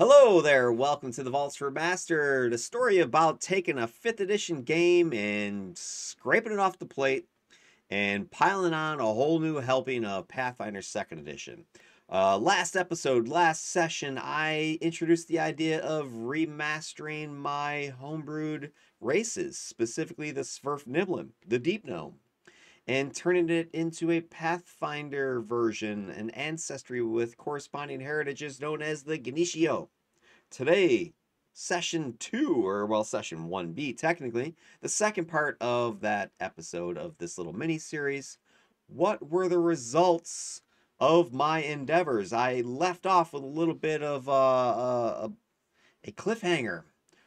Hello there, welcome to the Vaults Remaster, the story about taking a 5th edition game and scraping it off the plate and piling on a whole new helping of Pathfinder 2nd edition. Uh, last episode, last session, I introduced the idea of remastering my homebrewed races, specifically the Svirfneblin, the Deep Gnome and turning it into a Pathfinder version, an ancestry with corresponding heritages known as the Gnishiho. Today, session two, or well, session 1B technically, the second part of that episode of this little mini series. What were the results of my endeavors? I left off with a little bit of uh, uh, a cliffhanger.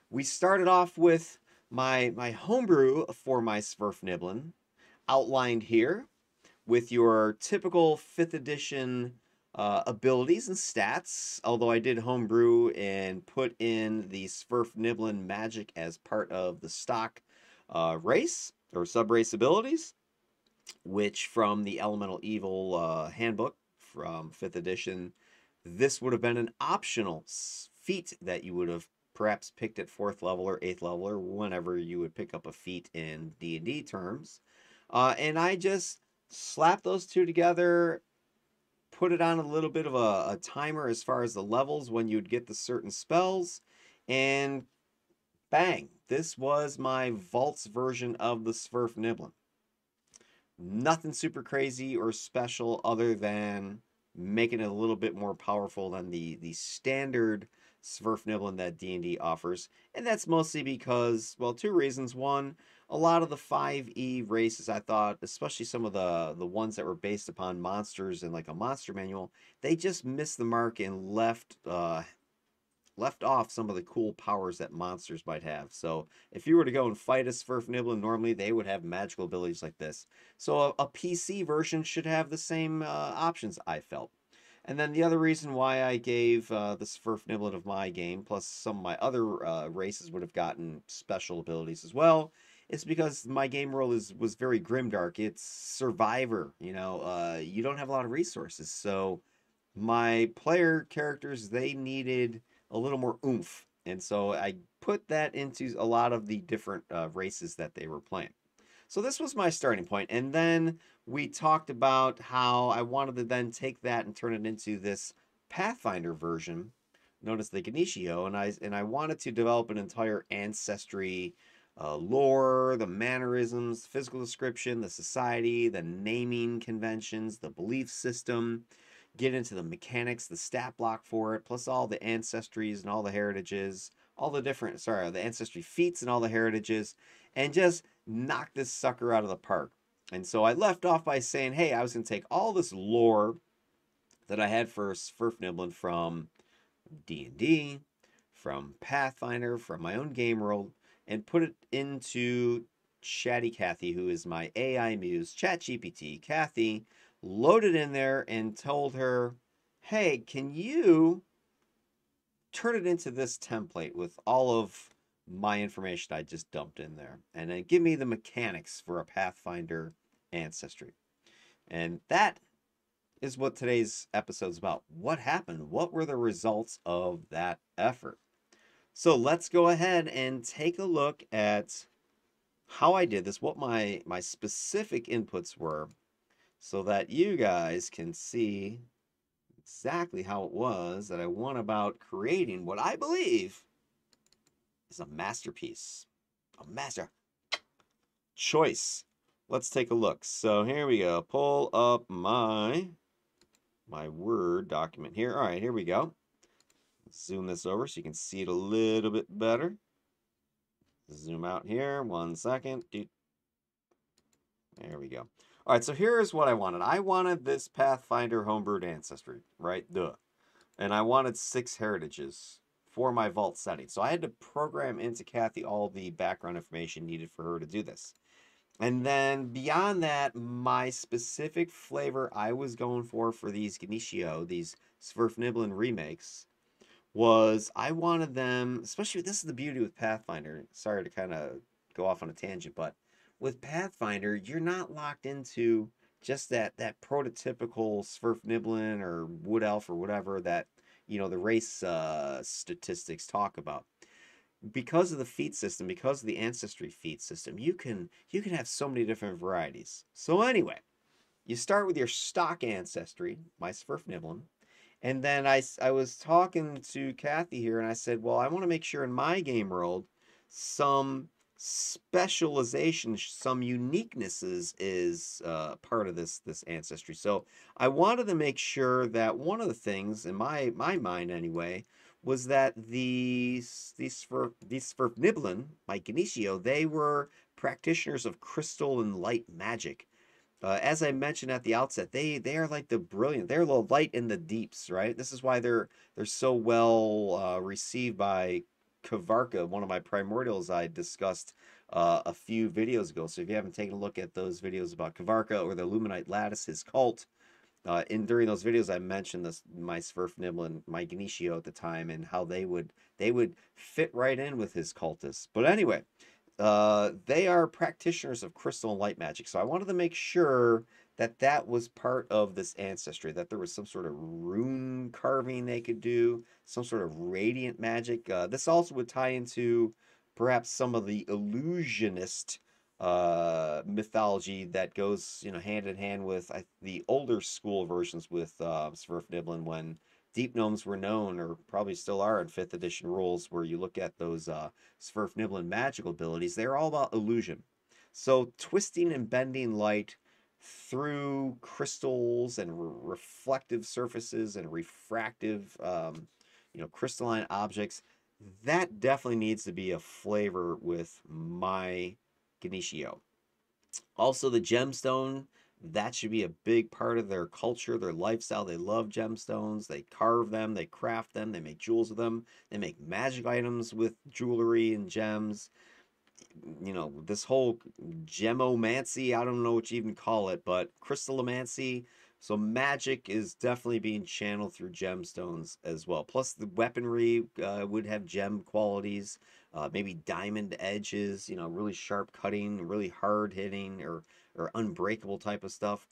We started off with my my homebrew for my Svirfneblin, outlined here with your typical 5th edition uh, abilities and stats, although I did homebrew and put in the Svirfneblin magic as part of the stock uh, race or sub-race abilities, which from the Elemental Evil uh, handbook from 5th edition, this would have been an optional feat that you would have perhaps picked at 4th level or 8th level or whenever you would pick up a feat in D&D terms. Uh, and I just slapped those two together, put it on a little bit of a, a timer as far as the levels when you'd get the certain spells, and bang, this was my Vaults version of the Svirfneblin. Nothing super crazy or special other than making it a little bit more powerful than the, the standard Svirfneblin that D&D offers. And that's mostly because, well, two reasons. One, a lot of the 5e races i thought especially some of the the ones that were based upon monsters and like a monster manual they just missed the mark and left uh left off some of the cool powers that monsters might have so if you were to go and fight a Svirfneblin normally they would have magical abilities like this so a, a pc version should have the same uh, options i felt and then the other reason why I gave uh, the niblet of my game, plus some of my other uh, races would have gotten special abilities as well, is because my game world is was very grimdark. It's survivor, you know. Uh, you don't have a lot of resources, so my player characters they needed a little more oomph, and so I put that into a lot of the different uh, races that they were playing. So this was my starting point, and then we talked about how I wanted to then take that and turn it into this Pathfinder version known as the Gnishiho, and I and I wanted to develop an entire ancestry uh, lore, the mannerisms, physical description, the society, the naming conventions, the belief system, get into the mechanics, the stat block for it, plus all the ancestries and all the heritages, all the different, sorry, the ancestry feats and all the heritages, and just knock this sucker out of the park. And so I left off by saying, hey, I was going to take all this lore that I had for Svirfneblin from D&D, from Pathfinder, from my own game world, and put it into Chatty Cathy, who is my AI muse, ChatGPT. Cathy loaded in there and told her, hey, can you turn it into this template with all of my information I just dumped in there? And then give me the mechanics for a Pathfinder ancestry. And that is what today's episode is about. What happened? What were the results of that effort? So let's go ahead and take a look at how I did this, what my, my specific inputs were, so that you guys can see exactly how it was that I went about creating what I believe is a masterpiece. A master choice. Let's take a look. So here we go. Pull up my my Word document here. All right, here we go zoom this over so you can see it a little bit better. Zoom out here, one second. There we go. All right, so here's what I wanted. I wanted this Pathfinder homebrewed ancestry, right? Duh. And I wanted six heritages for my vault setting. So I had to program into Kathy all the background information needed for her to do this. And then beyond that, my specific flavor I was going for for these Gnishiho, these Svirfneblin remakes, was I wanted them, especially this is the beauty with Pathfinder. Sorry to kind of go off on a tangent, but with Pathfinder, you're not locked into just that that prototypical Svirfneblin or Wood Elf or whatever that you know the race uh, statistics talk about because of the feat system because of the ancestry feat system you can you can have so many different varieties so anyway you start with your stock ancestry my svirfneblin and then I, I was talking to kathy here and i said well i want to make sure in my game world some specialization, some uniquenesses is uh, part of this this ancestry. So I wanted to make sure that one of the things, in my my mind anyway, was that these these for these Svirfneblin, like Ganishio, they were practitioners of crystal and light magic. Uh, as I mentioned at the outset, they they are like the brilliant. They're the light in the deeps, right? This is why they're they're so well uh, received by Kavarka, one of my primordials I discussed uh, a few videos ago. So if you haven't taken a look at those videos about Kavarka or the Luminite Lattice, his cult, uh, in during those videos I mentioned this my Svirfneblin, my Ganishio at the time, and how they would they would fit right in with his cultists. But anyway, uh, they are practitioners of crystal and light magic. So I wanted to make sure that that was part of this ancestry, that there was some sort of rune carving they could do, some sort of radiant magic. Uh, this also would tie into perhaps some of the illusionist uh, mythology that goes, you know, hand in hand with the older school versions with uh, Svirfneblin when deep gnomes were known, or probably still are in fifth edition rules, where you look at those uh, Svirfneblin magical abilities. They're all about illusion. So twisting and bending light through crystals and re- reflective surfaces and refractive, um, you know, crystalline objects. That definitely needs to be a flavor with my Ganishio. Also, the gemstone, that should be a big part of their culture, their lifestyle. They love gemstones. They carve them, they craft them, they make jewels of them, they make magic items with jewelry and gems you know, this whole gemomancy, I don't know what you even call it, but crystallomancy. So magic is definitely being channeled through gemstones as well. Plus the weaponry uh, would have gem qualities, uh, maybe diamond edges, you know, really sharp cutting, really hard hitting or, or unbreakable type of stuff.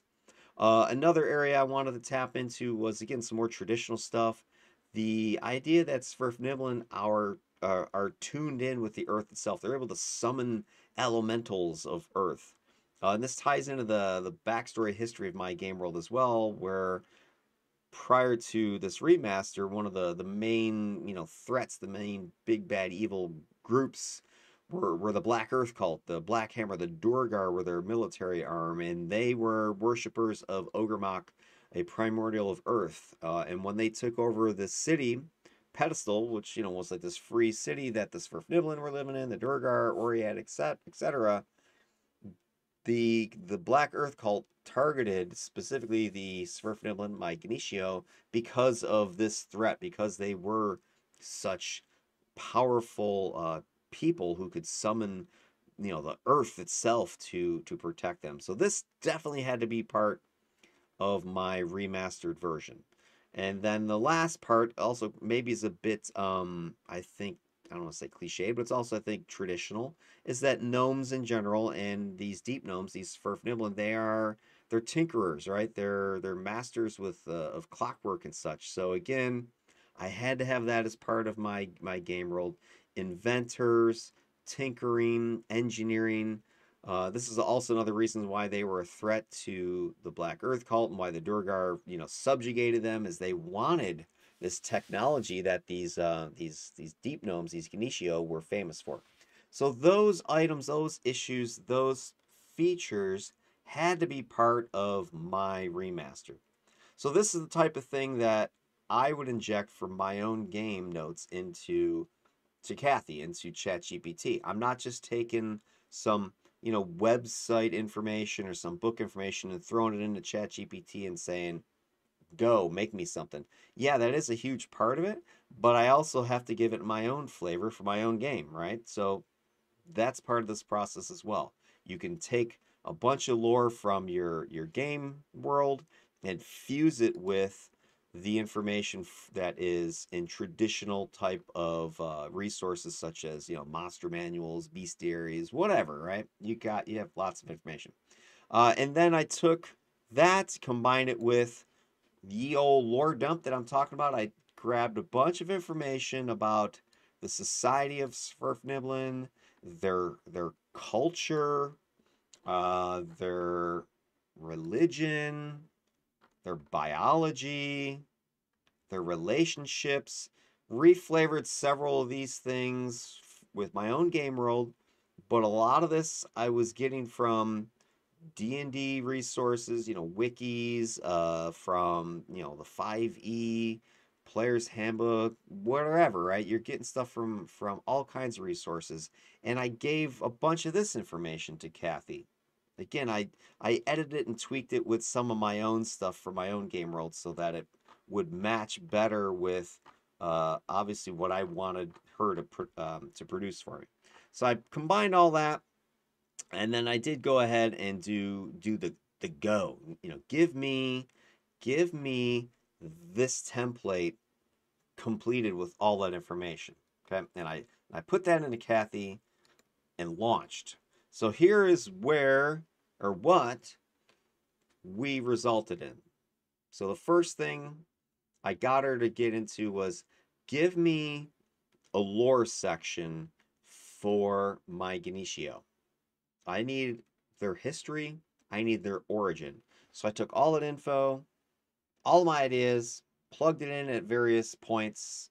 Uh, another area I wanted to tap into was, again, some more traditional stuff. The idea that Svirfneblin, our are, are tuned in with the earth itself. They're able to summon elementals of earth. Uh, and this ties into the, the backstory history of my game world as well, where prior to this remaster, one of the, the main, you know, threats, the main big bad evil groups were, were the Black Earth cult, the Black Hammer, the Duergar were their military arm, and they were worshippers of Ogremoch, a primordial of Earth. Uh, and when they took over the city, pedestal, which you know was like this free city that the Svirfneblin were living in, the Duergar, Oriad, Oriat, etc. The the Black Earth cult targeted specifically the Svirfneblin, my Ganishio, because of this threat, because they were such powerful uh, people who could summon you know the earth itself to to protect them. So this definitely had to be part of my remastered version. And then the last part also maybe is a bit, um, I think, I don't want to say cliche, but it's also, I think, traditional, is that gnomes in general and these deep gnomes, these Svirfneblin, they are, they're tinkerers, right? They're, they're masters with, uh, of clockwork and such. So again, I had to have that as part of my, my game world. Inventors, tinkering, engineering, uh, this is also another reason why they were a threat to the Black Earth cult and why the Duergar, you know, subjugated them, as they wanted this technology that these uh, these these deep gnomes, these Ganishio, were famous for. So those items, those issues, those features had to be part of my remaster. So this is the type of thing that I would inject from my own game notes into to Kathy, into ChatGPT. I'm not just taking some you know, website information or some book information and throwing it into ChatGPT and saying, go, make me something. Yeah, that is a huge part of it, but I also have to give it my own flavor for my own game, right? So that's part of this process as well. You can take a bunch of lore from your your game world and fuse it with the information that is in traditional type of uh, resources such as you know monster manuals bestiaries whatever right you got you have lots of information uh, and then i took that combined it with the old lore dump that i'm talking about i grabbed a bunch of information about the Society of Svirfneblin, their their culture, uh, their religion, their biology, their relationships, reflavored several of these things with my own game world, but a lot of this I was getting from D&D resources, you know, wikis, uh, from, you know, the 5e, player's handbook, whatever, right? You're getting stuff from from all kinds of resources. And I gave a bunch of this information to Kathy. Again, I I edited it and tweaked it with some of my own stuff for my own game world so that it would match better with uh, obviously what I wanted her to um, to produce for me. So I combined all that, and then I did go ahead and do do the the go. You know, give me give me this template completed with all that information. Okay, and I I put that into Kathy and launched. So here is where or what we resulted in. So the first thing I got her to get into was give me a lore section for my Gnishiho. I need their history, I need their origin. So I took all that info, all my ideas, plugged it in at various points,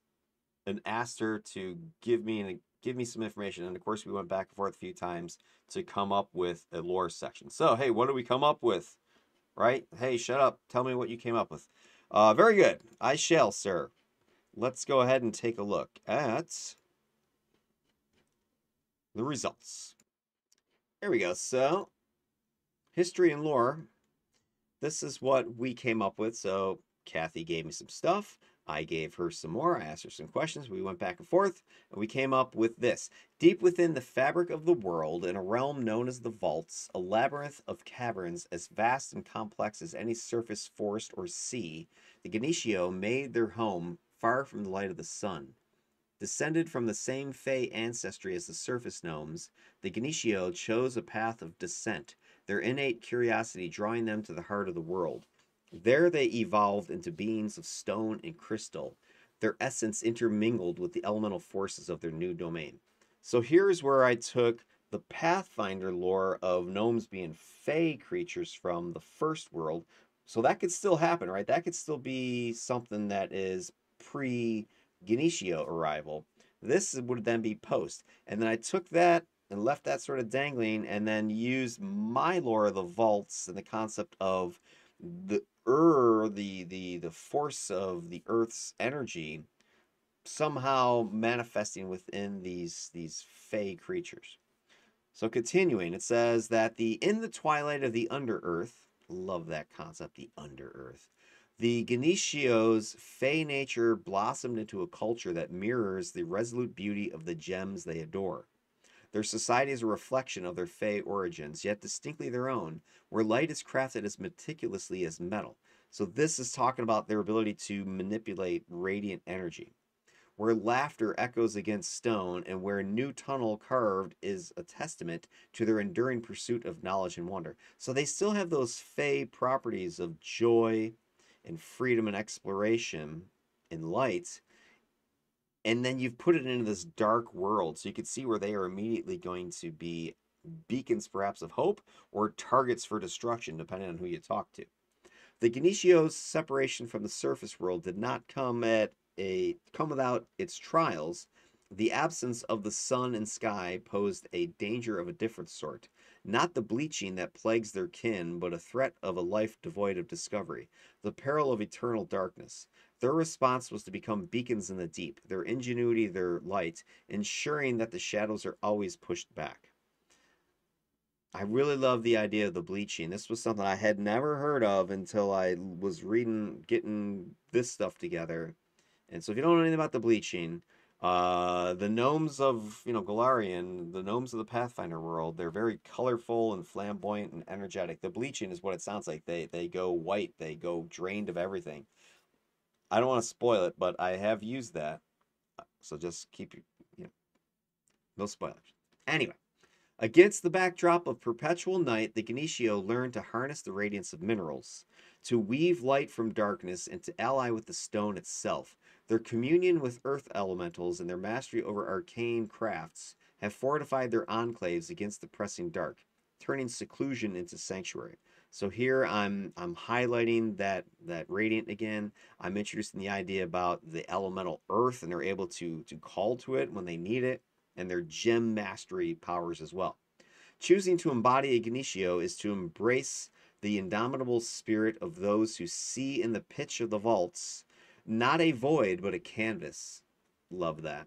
and asked her to give me an, give me some information. And of course, we went back and forth a few times to come up with a lore section. So, hey, what do we come up with? Right? Hey, shut up. Tell me what you came up with. Uh, very good. I shall, sir. Let's go ahead and take a look at the results. There we go. So, history and lore. This is what we came up with. So, Kathy gave me some stuff. I gave her some more. I asked her some questions. We went back and forth, and we came up with this. Deep within the fabric of the world, in a realm known as the Vaults, a labyrinth of caverns as vast and complex as any surface, forest, or sea, the Gnishiho made their home far from the light of the sun. Descended from the same Fey ancestry as the surface gnomes, the Gnishiho chose a path of descent, their innate curiosity drawing them to the heart of the world. There they evolved into beings of stone and crystal, their essence intermingled with the elemental forces of their new domain. So here's where I took the Pathfinder lore of gnomes being Fey creatures from the first world. So that could still happen, right? That could still be something that is pre Gnishiho arrival. This would then be post. And then I took that and left that sort of dangling and then used my lore of the vaults and the concept of the Ur, the the the force of the earth's energy somehow manifesting within these these fey creatures. So continuing, it says that the in the twilight of the under earth, love that concept, the under earth. The Gnishiho's Fey nature blossomed into a culture that mirrors the resolute beauty of the gems they adore. Their society is a reflection of their Fey origins, yet distinctly their own, where light is crafted as meticulously as metal. So this is talking about their ability to manipulate radiant energy. Where laughter echoes against stone, and where a new tunnel carved is a testament to their enduring pursuit of knowledge and wonder. So they still have those Fey properties of joy, and freedom and exploration and light and then you've put it into this dark world so you can see where they are immediately going to be beacons perhaps of hope or targets for destruction depending on who you talk to. The Gnishiho's separation from the surface world did not come at a come without its trials. The absence of the sun and sky posed a danger of a different sort not the bleaching that plagues their kin, but a threat of a life devoid of discovery, the peril of eternal darkness. Their response was to become beacons in the deep, their ingenuity, their light, ensuring that the shadows are always pushed back. I really love the idea of the bleaching. This was something I had never heard of until I was reading, getting this stuff together. And so if you don't know anything about the bleaching, uh, the gnomes of you know Golarion, the gnomes of the Pathfinder world, they're very colorful and flamboyant and energetic. The bleaching is what it sounds like. They they go white. They go drained of everything. I don't want to spoil it, but I have used that, uh, so just keep you know, no spoilers. Anyway, against the backdrop of perpetual night, the Gnishiho learned to harness the radiance of minerals, to weave light from darkness, and to ally with the stone itself Their communion with earth elementals and their mastery over arcane crafts have fortified their enclaves against the pressing dark, turning seclusion into sanctuary. So here I'm I'm highlighting that that radiant again. I'm introducing the idea about the elemental earth and they're able to to call to it when they need it and their gem mastery powers as well. Choosing to embody Ignicio is to embrace the indomitable spirit of those who see in the pitch of the vaults not a void but a canvas. Love that.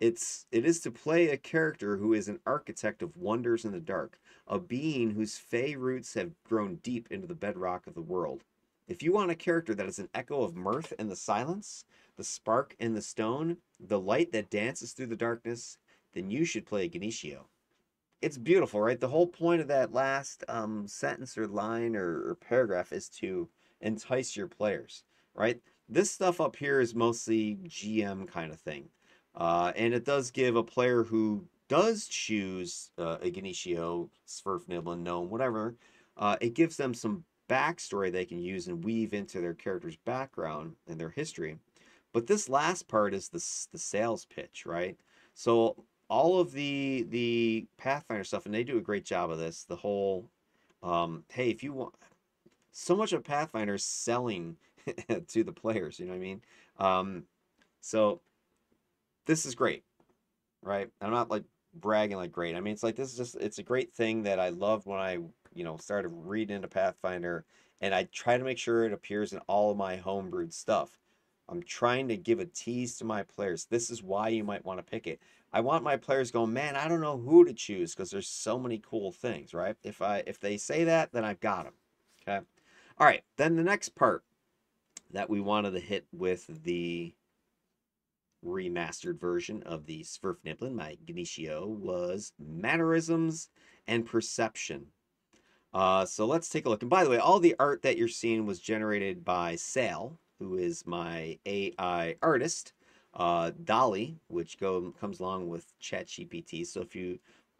It's it is to play a character who is an architect of wonders in the dark, a being whose fey roots have grown deep into the bedrock of the world. If you want a character that is an echo of mirth in the silence, the spark in the stone, the light that dances through the darkness, then you should play Ignicio. It's beautiful, right? The whole point of that last um, sentence or line or, or paragraph is to entice your players, right? This stuff up here is mostly GM kind of thing. Uh, and it does give a player who does choose uh, Ignicio, Svirfneblin, Gnome, whatever, uh, it gives them some backstory they can use and weave into their character's background and their history. But this last part is the, the sales pitch, right? So all of the the Pathfinder stuff, and they do a great job of this. The whole, um, hey, if you want, so much of Pathfinder is selling to the players. You know what I mean? Um, so this is great, right? I'm not like bragging like great. I mean, it's like this is just it's a great thing that I loved when I you know started reading into Pathfinder, and I try to make sure it appears in all of my homebrewed stuff. I'm trying to give a tease to my players. This is why you might want to pick it. I want my players going, man, I don't know who to choose because there's so many cool things, right? If I if they say that, then I've got them. Okay. All right. Then the next part that we wanted to hit with the remastered version of the Svirfneblin, my Ignicio, was Mannerisms and Perception. Uh, so let's take a look. And by the way, all the art that you're seeing was generated by Sal, who is my AI artist. Uh, DALL-E, which go, comes along with ChatGPT. So if you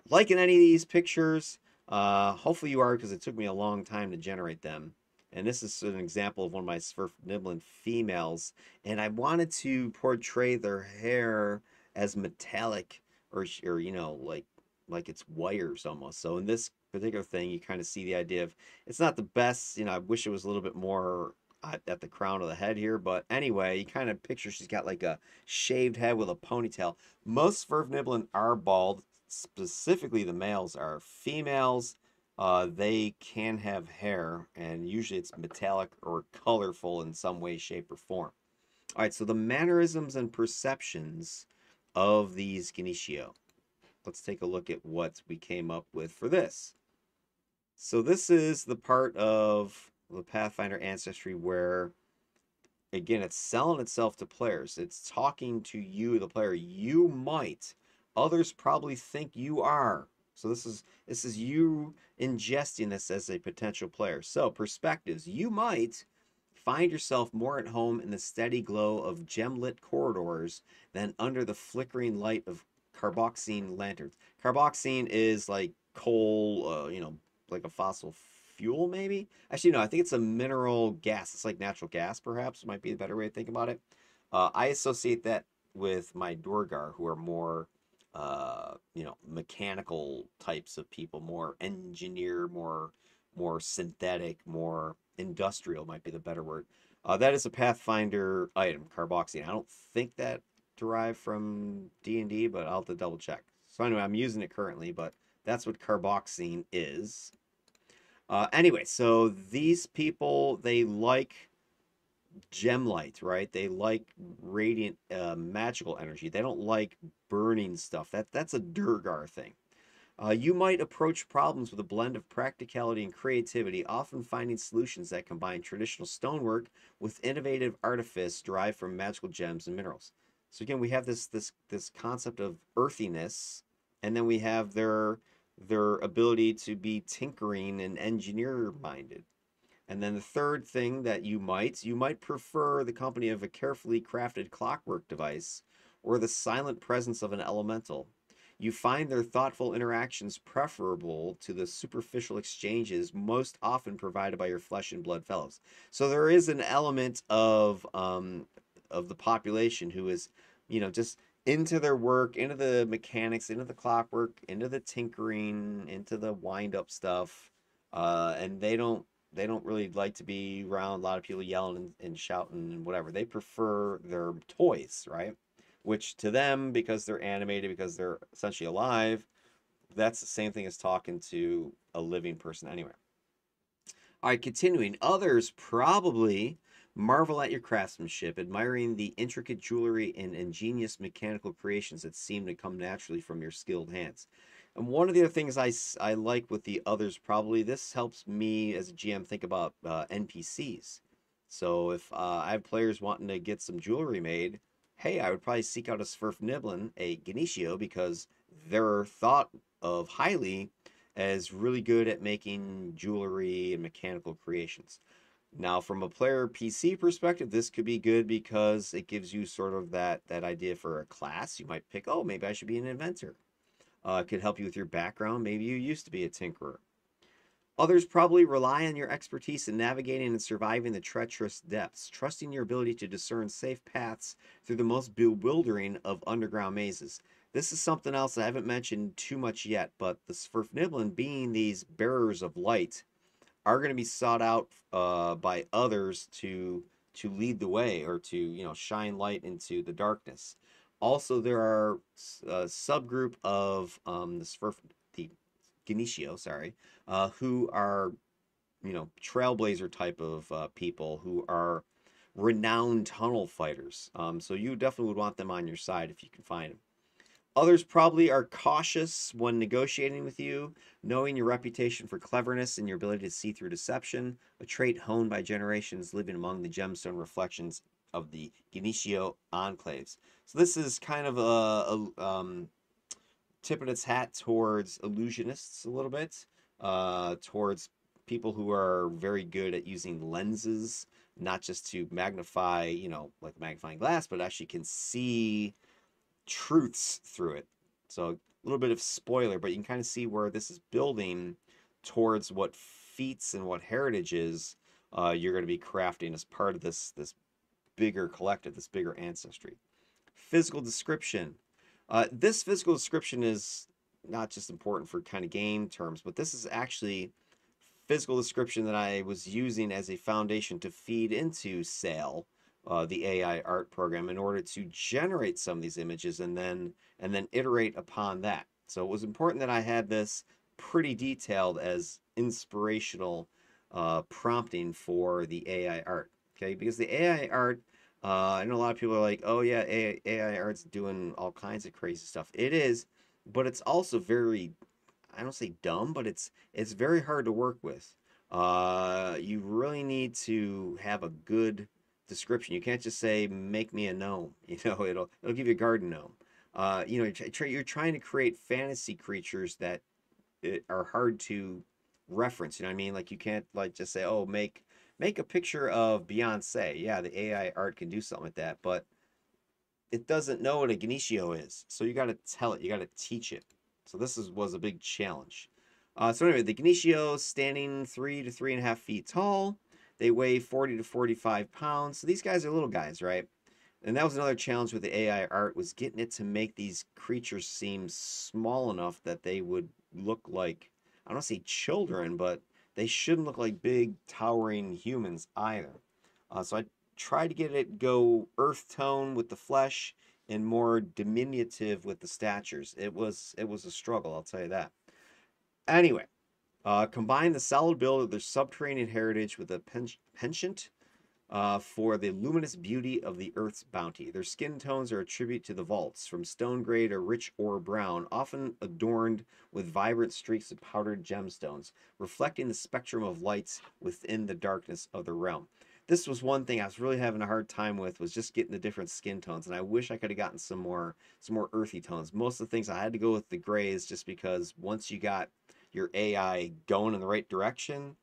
like any of these pictures, uh, hopefully you are because it took me a long time to generate them. And this is an example of one of my Svirfneblin females. And I wanted to portray their hair as metallic or, or you know, like like it's wires almost. So in this particular thing, you kind of see the idea of it's not the best. You know, I wish it was a little bit more uh, at the crown of the head here. But anyway, you kind of picture she's got like a shaved head with a ponytail. Most Svirfneblin are bald. Specifically, the males are. Females uh, they can have hair, and usually it's metallic or colorful in some way, shape, or form. All right, so the mannerisms and perceptions of these Ignicio. Let's take a look at what we came up with for this. So this is the part of the Pathfinder Ancestry where, again, it's selling itself to players. It's talking to you, the player. You might. Others probably think you are. So this is this is you ingesting this as a potential player. So perspectives, you might find yourself more at home in the steady glow of gem-lit corridors than under the flickering light of carboxene lanterns. Carboxene is like coal, uh, you know, like a fossil fuel maybe. Actually, no, I think it's a mineral gas. It's like natural gas, perhaps might be a better way to think about it. Uh, I associate that with my Duergar, who are more uh, you know, mechanical types of people, more engineer, more more synthetic, more industrial might be the better word. Uh, that is a Pathfinder item, carboxene. I don't think that derived from D and D, but I'll have to double check. So anyway, I'm using it currently, but that's what carboxene is. Uh, anyway, so these people they like gem light, right? They like radiant, uh, magical energy. They don't like burning stuff. That that's a Duergar thing. Uh, you might approach problems with a blend of practicality and creativity, often finding solutions that combine traditional stonework with innovative artifice derived from magical gems and minerals. So again, we have this this this concept of earthiness, and then we have their their ability to be tinkering and engineer minded. And then the third thing that you might, you might prefer the company of a carefully crafted clockwork device or the silent presence of an elemental. You find their thoughtful interactions preferable to the superficial exchanges most often provided by your flesh and blood fellows. So there is an element of um, of the population who is, you know, just into their work, into the mechanics, into the clockwork, into the tinkering, into the wind up stuff. Uh, and they don't they don't really like to be around a lot of people yelling and, and shouting and whatever. They prefer their toys, right? Which to them, because they're animated, because they're essentially alive, that's the same thing as talking to a living person anyway. All right, continuing. Others probably marvel at your craftsmanship, admiring the intricate jewelry and ingenious mechanical creations that seem to come naturally from your skilled hands. And one of the other things I, I like with the others, probably, this helps me as a GM think about uh, NPCs. So if uh, I have players wanting to get some jewelry made, hey, I would probably seek out a Svirfneblin, a Gnishiho, because they're thought of highly as really good at making jewelry and mechanical creations. Now, from a player PC perspective, this could be good because it gives you sort of that that idea for a class. You might pick, oh, maybe I should be an inventor. Uh, could help you with your background. Maybe you used to be a tinkerer. Others probably rely on your expertise in navigating and surviving the treacherous depths, trusting your ability to discern safe paths through the most bewildering of underground mazes. This is something else I haven't mentioned too much yet, but the Svirfneblin, being these bearers of light, are going to be sought out uh, by others to to lead the way or to you know shine light into the darkness. Also, there are a subgroup of um, the Svirf, the sorry, uh, who are, you know, trailblazer type of uh, people who are renowned tunnel fighters. Um, so you definitely would want them on your side if you can find them. Others probably are cautious when negotiating with you, knowing your reputation for cleverness and your ability to see through deception, a trait honed by generations living among the gemstone reflections of the Gnishiho enclaves. So this is kind of a, a um, tipping its hat towards illusionists a little bit, uh, towards people who are very good at using lenses, not just to magnify, you know, like magnifying glass, but actually can see truths through it. So a little bit of spoiler, but you can kind of see where this is building towards what feats and what heritages uh, you're going to be crafting as part of this this bigger collective, this bigger ancestry. Physical description. Uh, this physical description is not just important for kind of game terms, but this is actually physical description that I was using as a foundation to feed into Sail, uh, the AI art program, in order to generate some of these images and then and then iterate upon that. So it was important that I had this pretty detailed as inspirational uh, prompting for the AI art. Okay, because the AI art uh, a lot of people are like, oh yeah, AI, AI art's doing all kinds of crazy stuff. It is, but it's also very, I don't say dumb, but it's it's very hard to work with. Uh, you really need to have a good description. You can't just say make me a gnome. You know, it'll it'll give you a garden gnome. Uh, you know, you're trying to create fantasy creatures that eh, are hard to reference. You know what I mean? Like you can't like just say, oh, make make a picture of Beyonce. Yeah, the AI art can do something with that, but it doesn't know what a Gnishiho is. So you got to tell it. You got to teach it. So this is, was a big challenge. Uh, so anyway, the Gnishiho standing three to three and a half feet tall. They weigh 40 to 45 pounds. So these guys are little guys, right? And that was another challenge with the AI art was getting it to make these creatures seem small enough that they would look like, I don't say children, but they shouldn't look like big towering humans either. Uh, so I tried to get it go earth tone with the flesh and more diminutive with the statures. It was it was a struggle, I'll tell you that. Anyway, uh, combine the solid build of their subterranean heritage with a penchant uh, for the luminous beauty of the Earth's bounty. Their skin tones are a tribute to the vaults, from stone gray to rich ore brown, often adorned with vibrant streaks of powdered gemstones, reflecting the spectrum of lights within the darkness of the realm. This was one thing I was really having a hard time with was just getting the different skin tones, and I wish I could have gotten some more some more earthy tones. Most of the things I had to go with the grays just because once you got your AI going in the right direction,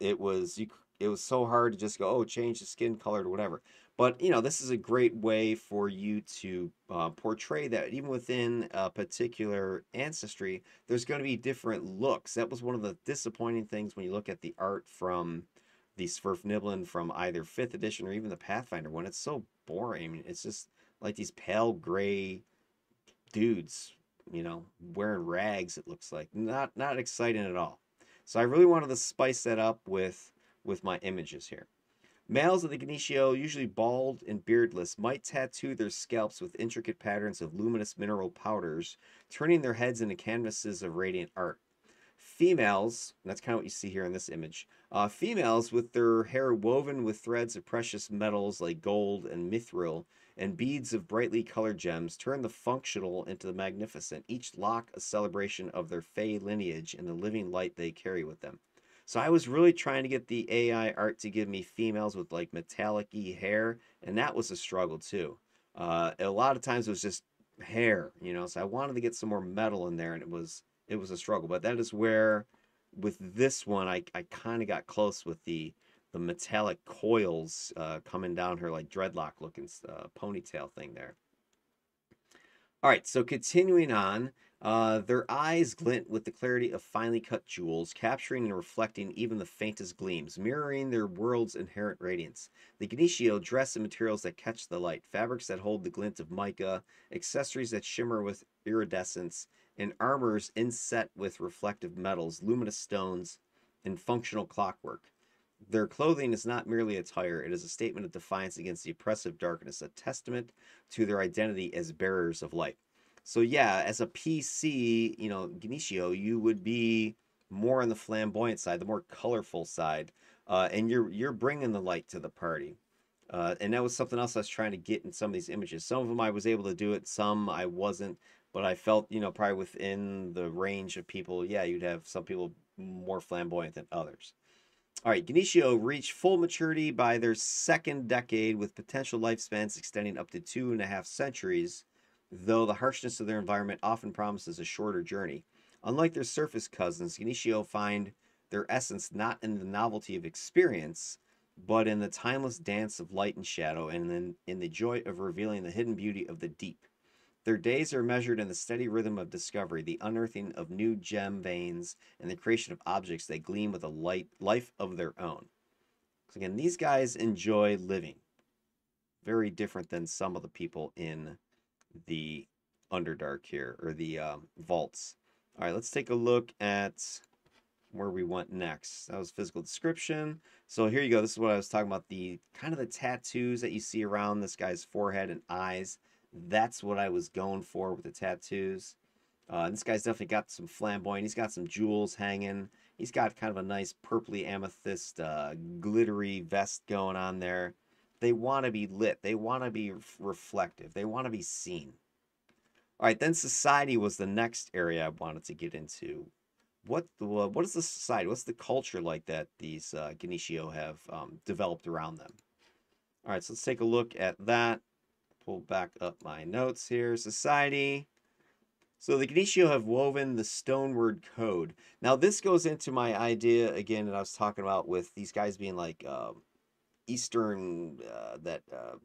it was you it was so hard to just go, oh, change the skin color to whatever. But you know, this is a great way for you to uh, portray that even within a particular ancestry, there's going to be different looks. That was one of the disappointing things when you look at the art from the Svirfneblin from either fifth edition or even the Pathfinder one. It's so boring. I mean, it's just like these pale gray dudes, you know, wearing rags. It looks like not not exciting at all. So I really wanted to spice that up with with my images here. Males of the Gnishiho, usually bald and beardless, might tattoo their scalps with intricate patterns of luminous mineral powders, turning their heads into canvases of radiant art. Females, that's kind of what you see here in this image, uh, females with their hair woven with threads of precious metals like gold and mithril and beads of brightly colored gems, turn the functional into the magnificent, each lock a celebration of their fey lineage and the living light they carry with them. So I was really trying to get the AI art to give me females with like metallic hair, and that was a struggle too. Uh, a lot of times it was just hair, you know. So I wanted to get some more metal in there, and it was it was a struggle. But that is where, with this one, I I kind of got close with the the metallic coils uh, coming down her like dreadlock looking uh, ponytail thing there. All right, so continuing on, uh, their eyes glint with the clarity of finely cut jewels, capturing and reflecting even the faintest gleams, mirroring their world's inherent radiance. The Gnishiho dress in materials that catch the light, fabrics that hold the glint of mica, accessories that shimmer with iridescence, and armors inset with reflective metals, luminous stones, and functional clockwork. Their clothing is not merely attire, it is a statement of defiance against the oppressive darkness, a testament to their identity as bearers of light. So yeah, as a PC, you know, Gnishiho, you would be more on the flamboyant side, the more colorful side, uh, and you're you're bringing the light to the party. Uh, and that was something else I was trying to get in some of these images. Some of them I was able to do it, some I wasn't. But I felt, you know, probably within the range of people, yeah, you'd have some people more flamboyant than others. All right, Gnishiho reach full maturity by their second decade with potential lifespans extending up to two and a half centuries though the harshness of their environment often promises a shorter journey. Unlike their surface cousins, Gnishiho find their essence not in the novelty of experience, but in the timeless dance of light and shadow, and in, in the joy of revealing the hidden beauty of the deep. Their days are measured in the steady rhythm of discovery, the unearthing of new gem veins, and the creation of objects that gleam with a light life of their own. So again, these guys enjoy living. Very different than some of the people in the Underdark here, or the um, vaults. All right, let's take a look at where we went next. That was physical description. So here you go. This is what I was talking about. The kind of the tattoos that you see around this guy's forehead and eyes. That's what I was going for with the tattoos. Uh, this guy's definitely got some flamboyant. He's got some jewels hanging. He's got kind of a nice purpley amethyst, uh, glittery vest going on there. They want to be lit. They want to be reflective. They want to be seen. All right, then society was the next area I wanted to get into. What the what is the society? What's the culture like that these uh, have um, developed around them? All right, so let's take a look at that. Pull back up my notes here. Society. So the Gnishiho have woven the stoneward code. Now this goes into my idea again that I was talking about with these guys being like um, Eastern uh, that uh,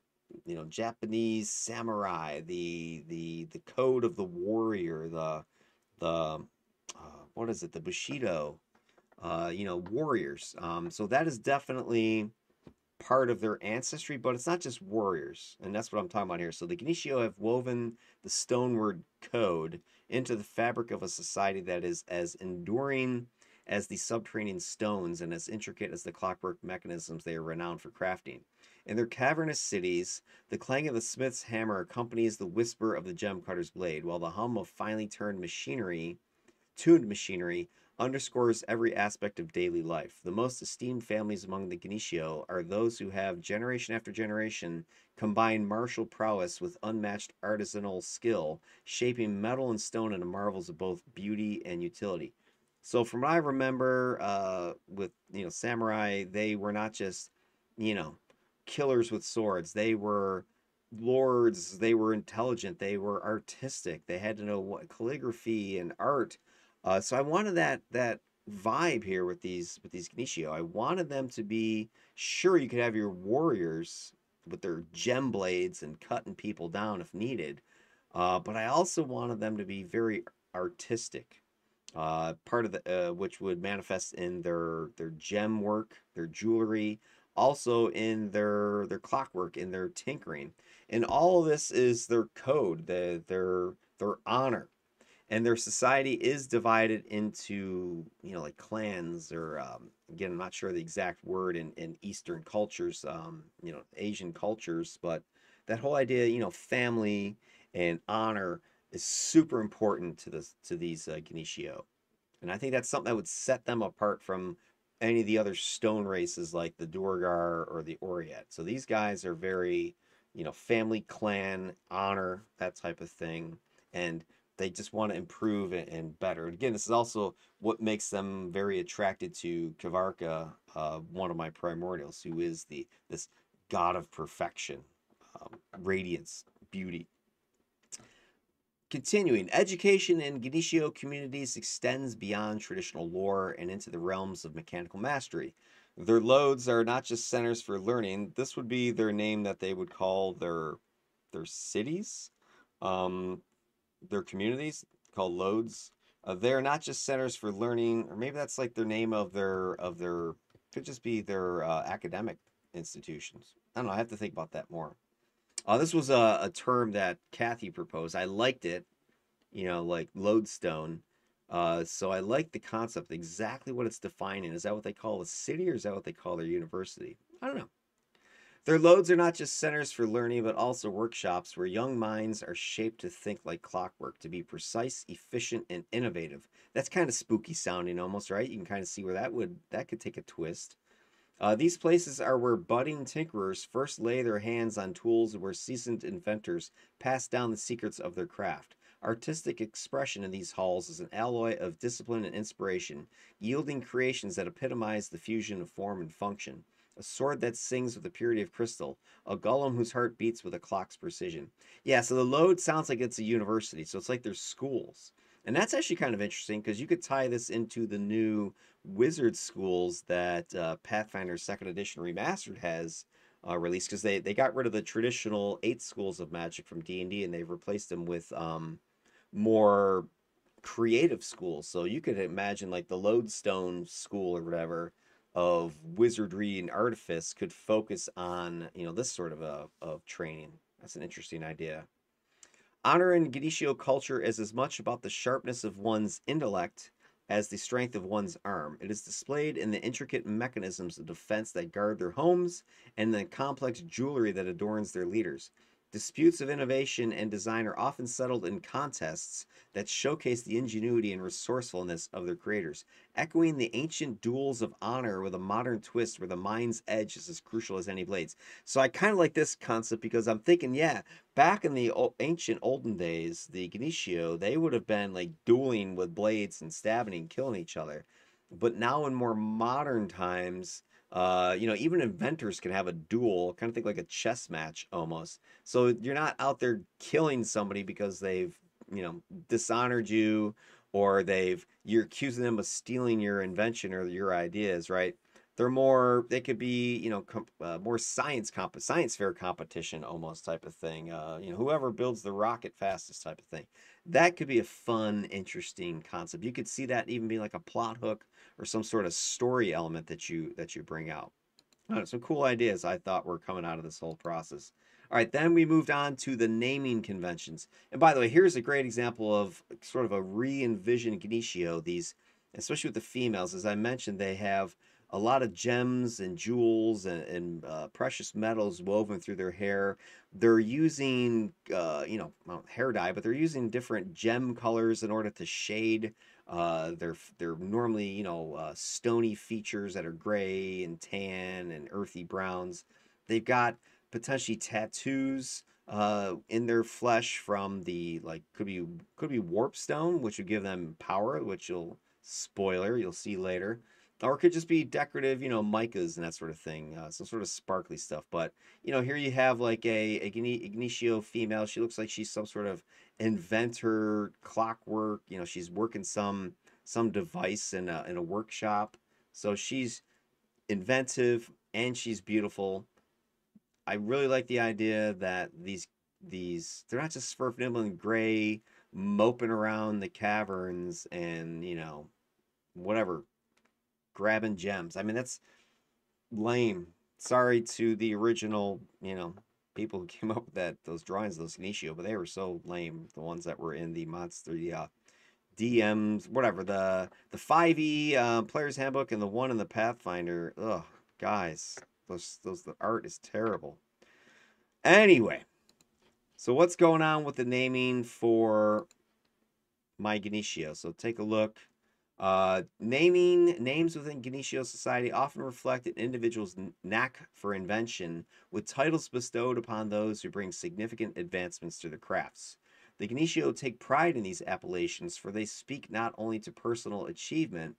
you know Japanese samurai, the the the code of the warrior, the the uh, what is it, the Bushido, uh, you know, warriors. Um, so that is definitely part of their ancestry, but it's not just warriors, and that's what I'm talking about here. So the Gnishiho have woven the stoneward code into the fabric of a society that is as enduring as the subterranean stones and as intricate as the clockwork mechanisms they are renowned for crafting. In their cavernous cities, the clang of the smith's hammer accompanies the whisper of the gem cutter's blade, while the hum of finely turned machinery, tuned machinery, underscores every aspect of daily life. The most esteemed families among the Gnishiho are those who have, generation after generation, combined martial prowess with unmatched artisanal skill, shaping metal and stone into marvels of both beauty and utility. So from what I remember, uh, with you know samurai, they were not just you know killers with swords. They were lords. They were intelligent. They were artistic. They had to know what calligraphy and art. Uh, so I wanted that that vibe here with these with these Gnishiho. I wanted them to be sure you could have your warriors with their gem blades and cutting people down if needed. Uh, but I also wanted them to be very artistic uh, part of the uh, which would manifest in their their gem work, their jewelry, also in their their clockwork, in their tinkering, and all of this is their code, their their their honor, and their society is divided into you know like clans or um, again I'm not sure the exact word in in Eastern cultures, um, you know Asian cultures, but that whole idea you know family and honor is super important to this to these uh. And I think that's something that would set them apart from any of the other stone races like the Duergar or the Oread. So these guys are very, you know, family, clan, honor, that type of thing. And they just want to improve and better. And again, this is also what makes them very attracted to Kavarka, uh, one of my primordials, who is the this god of perfection, um, radiance, beauty. Continuing, education in Gnishiho communities extends beyond traditional lore and into the realms of mechanical mastery. Their lodes are not just centers for learning. This would be their name that they would call their their cities, um, their communities called lodes. Uh, they're not just centers for learning, or maybe that's like their name of their of their could just be their uh, academic institutions. I don't know. I have to think about that more. Uh, this was a, a term that Kathy proposed. I liked it, you know, like lodestone. Uh, so I like the concept, exactly what it's defining. Is that what they call a city or is that what they call their university? I don't know. Their lodes are not just centers for learning, but also workshops where young minds are shaped to think like clockwork, to be precise, efficient, and innovative. That's kind of spooky sounding almost, right? You can kind of see where that would that could take a twist. Uh, these places are where budding tinkerers first lay their hands on tools where seasoned inventors pass down the secrets of their craft. Artistic expression in these halls is an alloy of discipline and inspiration, yielding creations that epitomize the fusion of form and function. A sword that sings with the purity of crystal, a golem whose heart beats with a clock's precision. Yeah, so the lode sounds like it's a university, so it's like there's schools. And that's actually kind of interesting because you could tie this into the new wizard schools that uh, Pathfinder Second Edition Remastered has uh, released because they they got rid of the traditional eight schools of magic from D and D and they've replaced them with um, more creative schools. So you could imagine like the Lodestone School or whatever of wizardry and artifice could focus on you know this sort of a of training. That's an interesting idea. Honor in Gnishiho culture is as much about the sharpness of one's intellect as the strength of one's arm. It is displayed in the intricate mechanisms of defense that guard their homes and the complex jewelry that adorns their leaders. Disputes of innovation and design are often settled in contests that showcase the ingenuity and resourcefulness of their creators, echoing the ancient duels of honor with a modern twist where the mind's edge is as crucial as any blades. So I kind of like this concept because I'm thinking, yeah, back in the ancient olden days, the Gnishiho, they would have been like dueling with blades and stabbing and killing each other. But now in more modern times, uh, you know, even inventors can have a duel, kind of think like a chess match almost. So you're not out there killing somebody because they've, you know, dishonored you or they've you're accusing them of stealing your invention or your ideas, right? They're more they could be, you know, uh, more science comp science fair competition almost type of thing. Uh, you know, whoever builds the rocket fastest type of thing. That could be a fun, interesting concept. You could see that even being like a plot hook or some sort of story element that you that you bring out. Some cool ideas I thought were coming out of this whole process. All right, then we moved on to the naming conventions. And by the way, here's a great example of sort of a re-envisioned Gnishiho. These, especially with the females, as I mentioned, they have a lot of gems and jewels and, and uh, precious metals woven through their hair. They're using, uh, you know, hair dye, but they're using different gem colors in order to shade uh, they're they're normally you know uh, stony features that are gray and tan and earthy browns. They've got potentially tattoos uh, in their flesh from the like could be could be warp stone, which would give them power, which you'll spoiler you'll see later or it could just be decorative, you know, micas and that sort of thing, uh, some sort of sparkly stuff. But you know, here you have like a, a Gnishiho female. She looks like she's some sort of inventor, clockwork. You know, she's working some some device in a in a workshop. So she's inventive and she's beautiful. I really like the idea that these these they're not just Svirfneblin gray moping around the caverns and you know whatever grabbing gems. I mean, that's lame. sorry to the original, you know, people who came up with that those drawings, those Gnishiho, but they were so lame. The ones that were in the monster, the uh, DMs, whatever the the five E uh, player's handbook and the one in the Pathfinder. Ugh, guys, those those the art is terrible. Anyway, so what's going on with the naming for my Gnishiho? So take a look. Uh, naming names within Gnishiho society often reflect an individual's knack for invention, with titles bestowed upon those who bring significant advancements to their crafts. The Gnishiho take pride in these appellations, for they speak not only to personal achievement,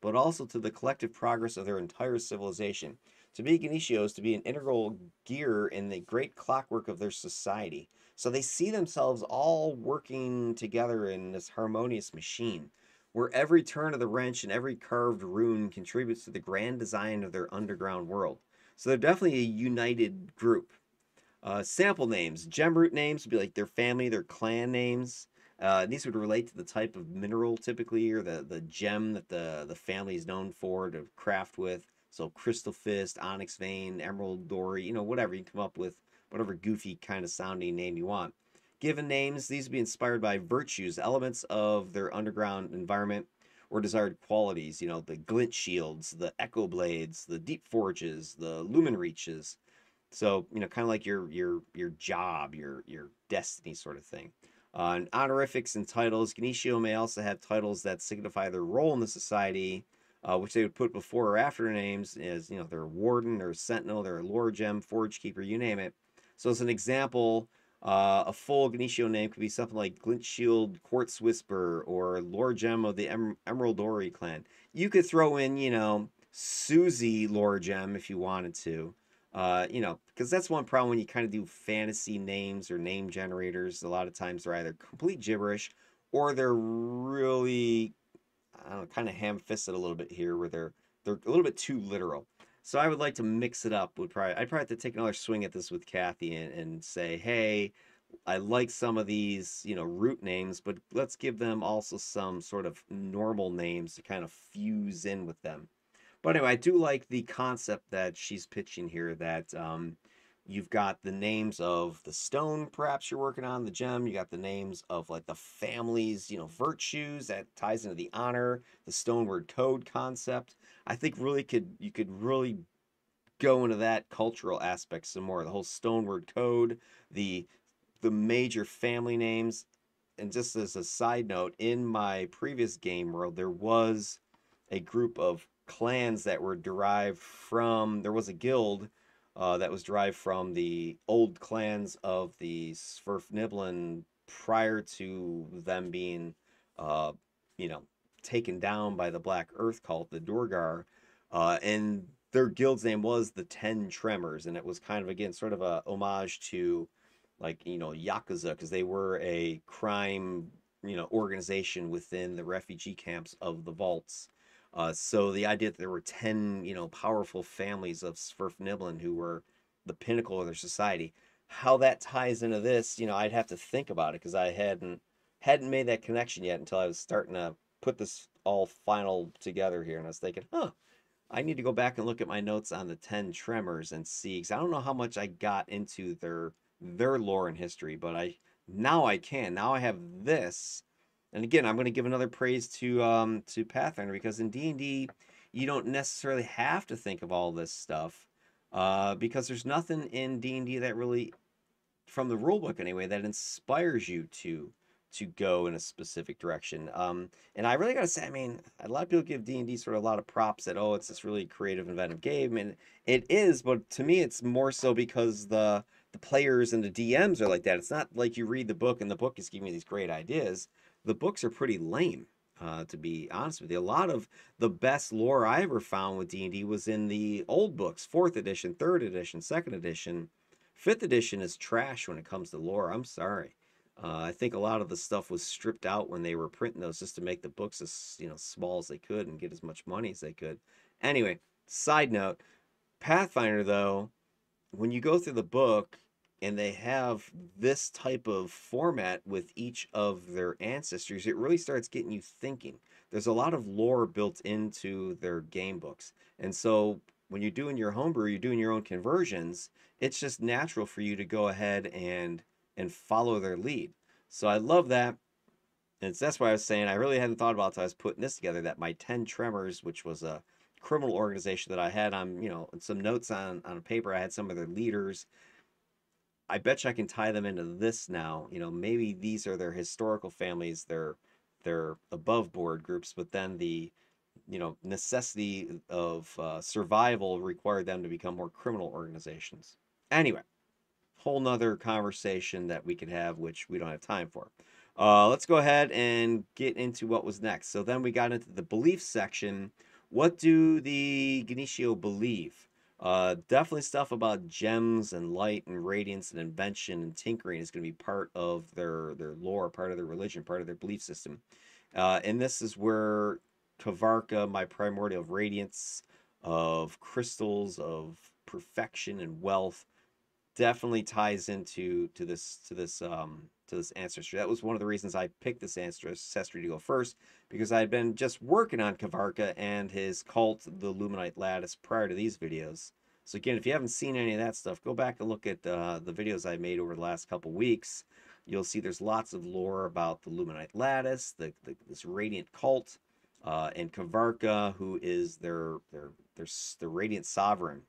but also to the collective progress of their entire civilization. To be Gnishiho is to be an integral gear in the great clockwork of their society. So they see themselves all working together in this harmonious machine where every turn of the wrench and every carved rune contributes to the grand design of their underground world. So they're definitely a united group. Uh, sample names, gem root names would be like their family, their clan names. Uh, these would relate to the type of mineral typically, or the, the gem that the, the family is known for to craft with. So crystal fist, onyx vein, emerald dory, you know, whatever you come up with, whatever goofy kind of sounding name you want. Given names, these would be inspired by virtues, elements of their underground environment, or desired qualities. You know, the glint shields, the echo blades, the deep forges, the lumen reaches. So you know, kind of like your your your job, your your destiny sort of thing. Uh, and honorifics and titles. Gnishiho may also have titles that signify their role in the society, uh, which they would put before or after names, as you know, their warden, their sentinel, their lore gem, forge keeper, you name it. So as an example, uh, a full Gnishiho name could be something like Glint Shield Quartz Whisper or Lore Gem of the em- Emerald Dory clan. You could throw in, you know, Susie Lore Gem if you wanted to. Uh, you know, because that's one problem when you kind of do fantasy names or name generators. A lot of times they're either complete gibberish or they're really, I don't know, kind of ham-fisted a little bit here, where they're they're a little bit too literal. So I would like to mix it up. Would probably I'd probably have to take another swing at this with Kathy and, and say, hey, I like some of these, you know, root names, but let's give them also some sort of normal names to kind of fuse in with them. But anyway, I do like the concept that she's pitching here that um, you've got the names of the stone perhaps you're working on, the gem, you got the names of like the family's, you know, virtues that ties into the honor, the stoneward code concept. I think really could you could really go into that cultural aspect some more. The whole Stoneward Code, the the major family names, and just as a side note, in my previous game world, there was a group of clans that were derived from. There was a guild uh, that was derived from the old clans of the Svirfneblin prior to them being, uh, you know, taken down by the Black Earth cult, the Duergar, uh, and their guild's name was the Ten Tremors, and it was kind of again sort of a homage to like you know Yakuza because they were a crime you know organization within the refugee camps of the vaults. Uh, so the idea that there were ten you know powerful families of Svirfneblin who were the pinnacle of their society, how that ties into this, you know, I'd have to think about it because I hadn't hadn't made that connection yet until I was starting to put this all final together here, and I was thinking, huh, I need to go back and look at my notes on the Ten Tremors and see, because I don't know how much I got into their their lore and history, but I now I can. Now I have this, and again, I'm going to give another praise to um to Pathfinder because in D and D, you don't necessarily have to think of all this stuff, uh, because there's nothing in D and D that really, from the rulebook anyway, that inspires you to to go in a specific direction. Um, and I really got to say, I mean, a lot of people give D and D sort of a lot of props that oh, it's this really creative, inventive game, and it is. But to me, it's more so because the the players and the DMs are like that. It's not like you read the book and the book is giving you these great ideas. The books are pretty lame. Uh, to be honest with you, a lot of the best lore I ever found with D and D was in the old books, fourth edition, third edition, second edition. Fifth edition is trash when it comes to lore. I'm sorry. Uh, I think a lot of the stuff was stripped out when they were printing those just to make the books as you know small as they could and get as much money as they could. Anyway, side note, Pathfinder though, when you go through the book and they have this type of format with each of their ancestors, it really starts getting you thinking. There's a lot of lore built into their game books. And so when you're doing your homebrew, you're doing your own conversions, it's just natural for you to go ahead and and follow their lead. So I love that. And that's why I was saying I really hadn't thought about it until I was putting this together that my 10 Tremors, which was a criminal organization that I had on, you know, some notes on on a paper, I had some of their leaders. I bet you I can tie them into this now. You know, maybe these are their historical families, their their above board groups, but then the you know necessity of uh, survival required them to become more criminal organizations. Anyway, whole nother conversation that we could have, which we don't have time for. Uh, let's go ahead and get into what was next. So then we got into the belief section. What do the Gnishiho believe? Uh, definitely stuff about gems and light and radiance and invention and tinkering is going to be part of their their lore, part of their religion, part of their belief system. Uh, and this is where Kavarka, my primordial radiance, of crystals, of perfection and wealth, definitely ties into to this to this um to this ancestry. That was one of the reasons I picked this ancestry to go first because I had been just working on Kavarka and his cult, the Luminite Lattice, prior to these videos. So again, if you haven't seen any of that stuff, go back and look at uh, the videos I made over the last couple weeks. You'll see there's lots of lore about the Luminite Lattice, the, the this radiant cult, uh, and Kavarka, who is their their their their radiant sovereign.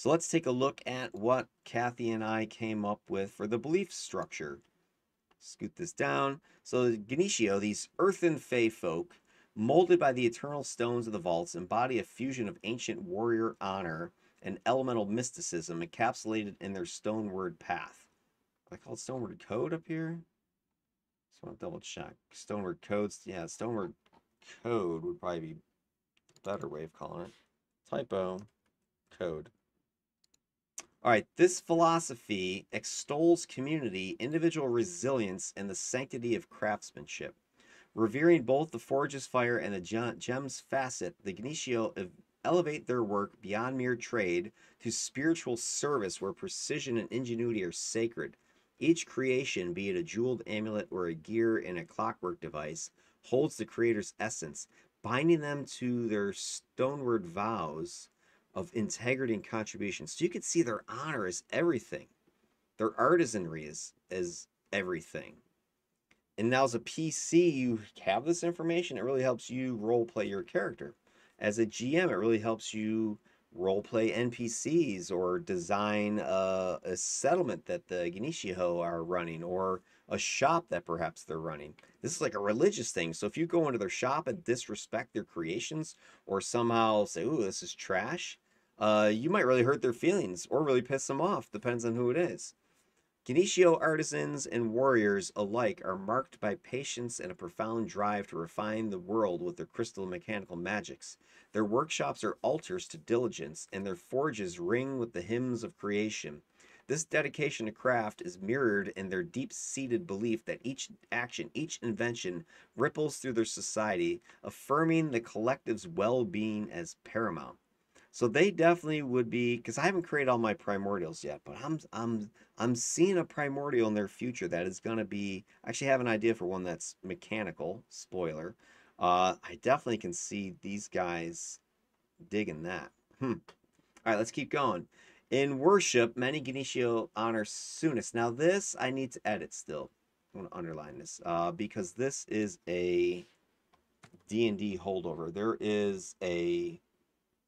So let's take a look at what Kathy and I came up with for the belief structure. Scoot this down. So Gnishiho, these earthen fey folk, molded by the eternal stones of the vaults, embody a fusion of ancient warrior honor and elemental mysticism encapsulated in their stoneward path. I call it stoneward code up here. Just want to double check. Stoneward codes. Yeah, stoneward code would probably be better way of calling it. Typo code. All right, this philosophy extols community, individual resilience, and the sanctity of craftsmanship. Revering both the Forge's fire and the gem's facet, the Gnishiho elevate their work beyond mere trade to spiritual service where precision and ingenuity are sacred. Each creation, be it a jeweled amulet or a gear in a clockwork device, holds the creator's essence, binding them to their stoneward vows of integrity and contribution. So you could see their honor is everything. Their artisanry is, is everything. And now as a PC, you have this information. It really helps you role play your character. As a GM, it really helps you role play NPCs or design a, a settlement that the Gnishiho are running or a shop that perhaps they're running. This is like a religious thing. So if you go into their shop and disrespect their creations or somehow say, "Ooh, this is trash," uh, you might really hurt their feelings or really piss them off. Depends on who it is. Gnishiho artisans and warriors alike are marked by patience and a profound drive to refine the world with their crystal mechanical magics. Their workshops are altars to diligence, and their forges ring with the hymns of creation. This dedication to craft is mirrored in their deep seated belief that each action, each invention ripples through their society, affirming the collective's well being as paramount. So they definitely would be because I haven't created all my primordials yet, but I'm I'm I'm seeing a primordial in their future that is going to be. I actually have an idea for one that's mechanical. Spoiler. Uh, I definitely can see these guys digging that. Hmm. All right, let's keep going. In worship, many Gnishiho honor Sunis. Now, this I need to edit still. I want to underline this uh, because this is a D&D holdover. There is a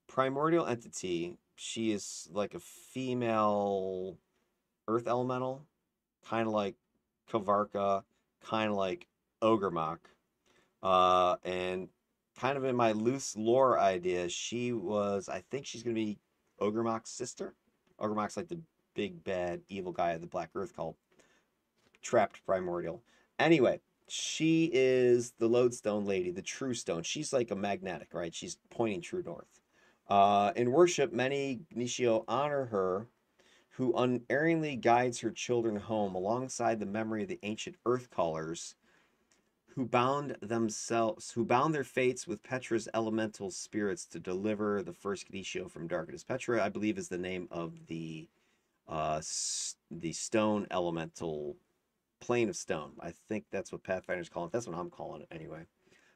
primordial entity. She is like a female earth elemental, kind of like Kavarka, kind of like Ogremoch. Uh, and kind of in my loose lore idea, she was, I think she's going to be Ogremoch's sister. Ogremoch's like the big bad evil guy of the Black Earth cult, trapped primordial. Anyway, she is the lodestone lady, the true stone. She's like a magnetic, right? She's pointing true north. Uh, in worship, many Gnishiho honor her, who unerringly guides her children home alongside the memory of the ancient earth callers who bound themselves who bound their fates with Petra's elemental spirits to deliver the first Gnishiho from darkness. Petra, I believe, is the name of the uh, the stone elemental plane of stone. I think that's what Pathfinders call it. That's what I'm calling it anyway.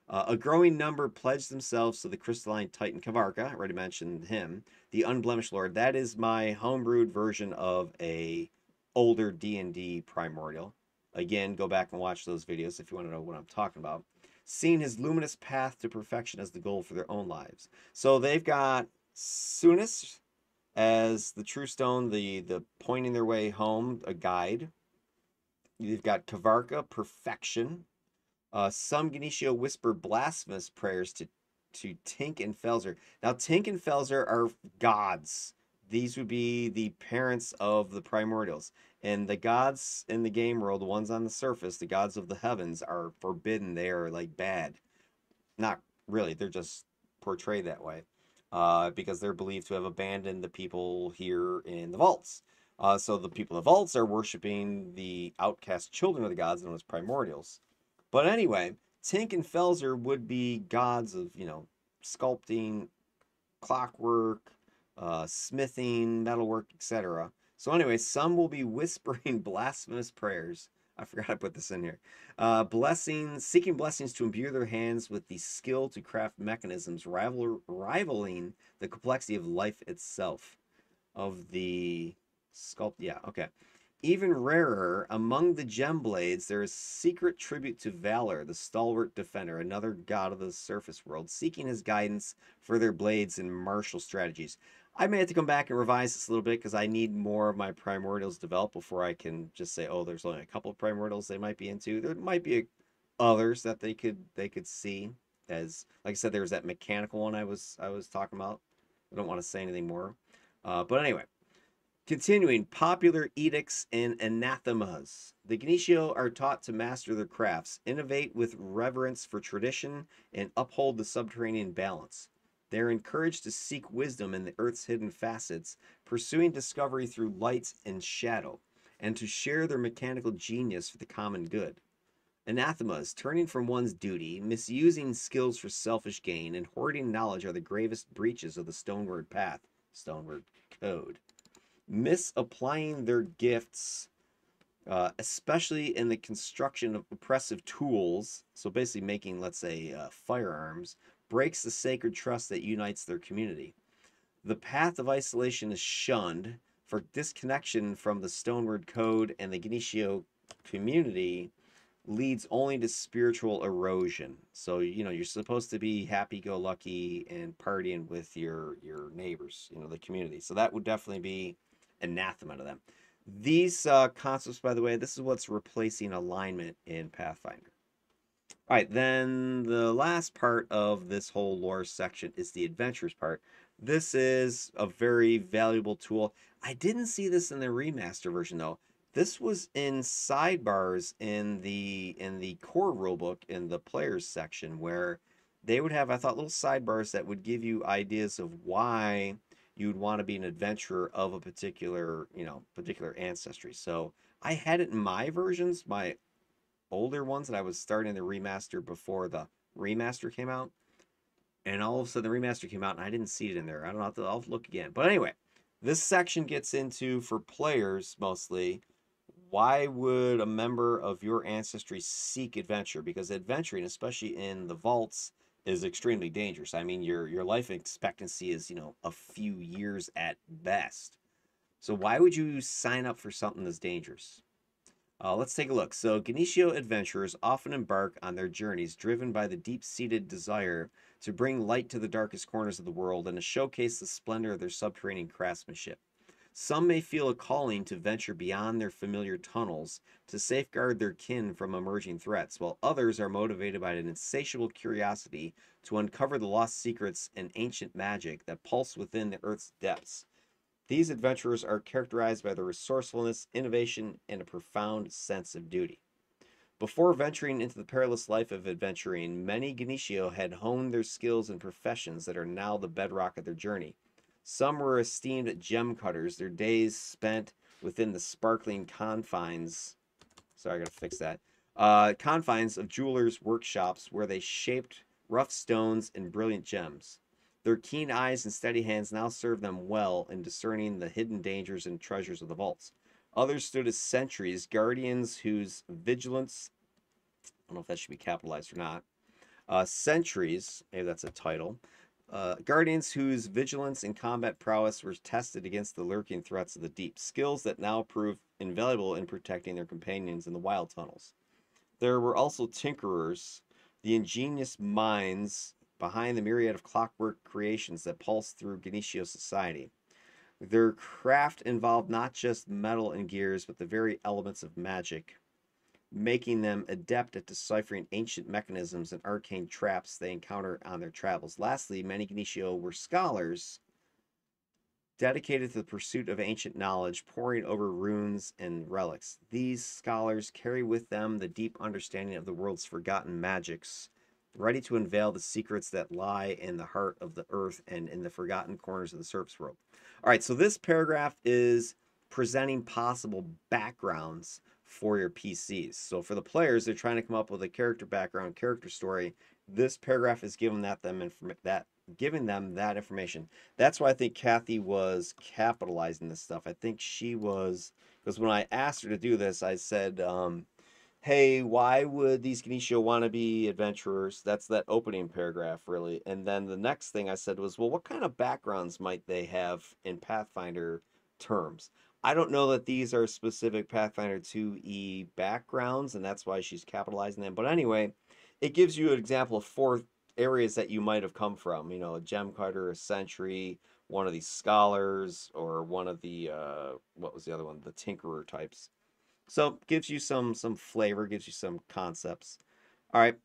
Uh, a growing number pledged themselves to the crystalline titan Kavarka. I already mentioned him, the unblemished lord. That is my homebrewed version of a older D and D primordial. Again, go back and watch those videos if you want to know what I'm talking about. Seeing his luminous path to perfection as the goal for their own lives. So they've got Sunis as the true stone, the the pointing their way home, a guide. You've got Kavarka, perfection. Uh, some Gnishiho whisper blasphemous prayers to to Tink and Felzer. Now, Tink and Felzer are gods. These would be the parents of the primordials. And the gods in the game world, the ones on the surface, the gods of the heavens, are forbidden. They are like bad. Not really, they're just portrayed that way uh, because they're believed to have abandoned the people here in the vaults. Uh, so the people of the vaults are worshiping the outcast children of the gods known as primordials. But anyway, Tink and Felzer would be gods of, you know, sculpting, clockwork, uh, smithing, metalwork, etc. So anyway, some will be whispering blasphemous prayers. I forgot to put this in here. Uh, blessings, seeking blessings to imbue their hands with the skill to craft mechanisms rival, rivaling the complexity of life itself. Of the sculpt, yeah, okay. Even rarer, among the gem blades, there is secret tribute to Valor, the stalwart defender, another god of the surface world, seeking his guidance for their blades and martial strategies. I may have to come back and revise this a little bit because I need more of my primordials developed before I can just say, oh, there's only a couple of primordials they might be into. There might be others that they could they could see as like I said, there was that mechanical one I was I was talking about. I don't want to say anything more. Uh, but anyway, continuing popular edicts and anathemas. The Gnishiho are taught to master their crafts, innovate with reverence for tradition, and uphold the subterranean balance. They are encouraged to seek wisdom in the earth's hidden facets, pursuing discovery through light and shadow, and to share their mechanical genius for the common good. Anathemas, turning from one's duty, misusing skills for selfish gain, and hoarding knowledge are the gravest breaches of the Stoneward Path, Stoneward Code. Misapplying their gifts, uh, especially in the construction of oppressive tools, so basically making, let's say, uh, firearms, breaks the sacred trust that unites their community. The path of isolation is shunned, for disconnection from the Stoneward Code and the Gnishiho community leads only to spiritual erosion. So, you know, you're supposed to be happy go lucky and partying with your your neighbors, you know, the community. So that would definitely be anathema to them. These uh, concepts, by the way, this is what's replacing alignment in Pathfinder. All right, then the last part of this whole lore section is the adventures part. This is a very valuable tool. I didn't see this in the remaster version though. This was in sidebars in the in the core rulebook in the players section where they would have I thought little sidebars that would give you ideas of why you'd want to be an adventurer of a particular, you know, particular ancestry. So I had it in my versions, my older ones that I was starting the remaster before the remaster came out. And all of a sudden the remaster came out and I didn't see it in there. I don't know. I'll, look again. But anyway, this section gets into for players mostly. Why would a member of your ancestry seek adventure? Because adventuring, especially in the vaults, is extremely dangerous. I mean, your your life expectancy is you know a few years at best. So why would you sign up for something that's dangerous? Uh, let's take a look. So, Gnishiho adventurers often embark on their journeys driven by the deep seated desire to bring light to the darkest corners of the world and to showcase the splendor of their subterranean craftsmanship. Some may feel a calling to venture beyond their familiar tunnels to safeguard their kin from emerging threats, while others are motivated by an insatiable curiosity to uncover the lost secrets and ancient magic that pulse within the Earth's depths. These adventurers are characterized by their resourcefulness, innovation, and a profound sense of duty. Before venturing into the perilous life of adventuring, many Gnishiho had honed their skills in professions that are now the bedrock of their journey. Some were esteemed gem cutters, their days spent within the sparkling confines. Sorry, I gotta fix that. Uh, confines of jewelers' workshops where they shaped rough stones and brilliant gems. Their keen eyes and steady hands now served them well in discerning the hidden dangers and treasures of the vaults. Others stood as sentries, guardians whose vigilance, I don't know if that should be capitalized or not, Uh, sentries, maybe that's a title. Uh, guardians whose vigilance and combat prowess were tested against the lurking threats of the deep. Skills that now prove invaluable in protecting their companions in the wild tunnels. There were also tinkerers, the ingenious minds behind the myriad of clockwork creations that pulse through Gnishiho society. Their craft involved not just metal and gears, but the very elements of magic, making them adept at deciphering ancient mechanisms and arcane traps they encounter on their travels. Lastly, many Gnishiho were scholars dedicated to the pursuit of ancient knowledge, poring over runes and relics. These scholars carry with them the deep understanding of the world's forgotten magics ready to unveil the secrets that lie in the heart of the earth and in the forgotten corners of the surface world. All right, so this paragraph is presenting possible backgrounds for your PCs. So for the players, they're trying to come up with a character background, character story. This paragraph is giving that them that giving them that information. That's why I think Kathy was capitalizing this stuff. I think she was because when I asked her to do this, I said, um, hey, why would these Gnishiho wannabe adventurers? That's that opening paragraph, really. And then the next thing I said was, well, what kind of backgrounds might they have in Pathfinder terms? I don't know that these are specific Pathfinder 2E backgrounds, and that's why she's capitalizing them. But anyway, it gives you an example of four areas that you might have come from. You know, a gem cutter, a sentry, one of these scholars, or one of the, uh, what was the other one? The tinkerer types. So gives you some some flavor, gives you some concepts. All right,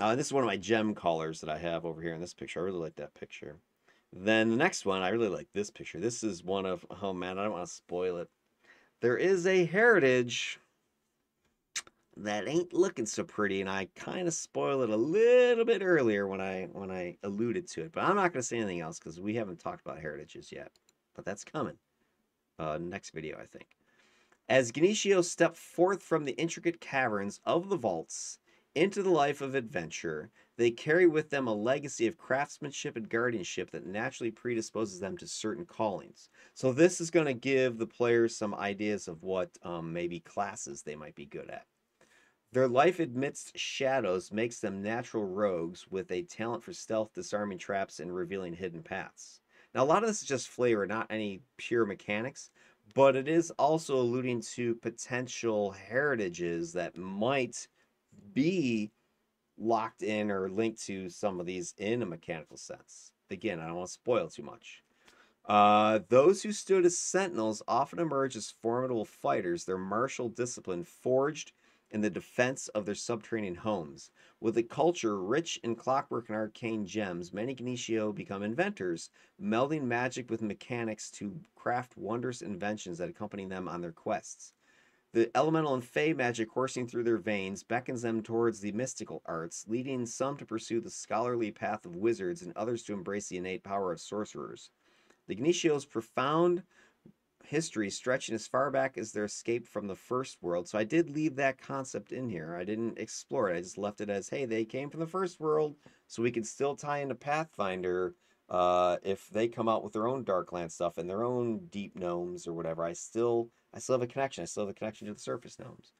uh, this is one of my gem colors that I have over here in this picture. I really like that picture. Then the next one, I really like this picture. This is one of, oh man, I don't want to spoil it. There is a heritage that ain't looking so pretty, and I kind of spoiled it a little bit earlier when I when I alluded to it. But I'm not going to say anything else because we haven't talked about heritages yet. But that's coming. Uh, next video, I think. As Gnishiho step forth from the intricate caverns of the vaults into the life of adventure, they carry with them a legacy of craftsmanship and guardianship that naturally predisposes them to certain callings. So this is going to give the players some ideas of what um, maybe classes they might be good at. Their life amidst shadows makes them natural rogues with a talent for stealth, disarming traps, and revealing hidden paths. Now, a lot of this is just flavor, not any pure mechanics, but it is also alluding to potential heritages that might be locked in or linked to some of these in a mechanical sense. Again, I don't want to spoil too much. Uh, those who stood as sentinels often emerge as formidable fighters, their martial discipline forged in the defense of their subterranean homes. With a culture rich in clockwork and arcane gems, many Gnishiho become inventors, melding magic with mechanics to craft wondrous inventions that accompany them on their quests. The elemental and fey magic coursing through their veins beckons them towards the mystical arts, leading some to pursue the scholarly path of wizards and others to embrace the innate power of sorcerers. The Gnishiho's profound history stretching as far back as their escape from the first world. So I did leave that concept in here. I didn't explore it. I just left it as, hey, they came from the first world, so we can still tie into Pathfinder uh, if they come out with their own Darkland stuff and their own deep gnomes or whatever. I still, I still have a connection. I still have a connection to the surface gnomes.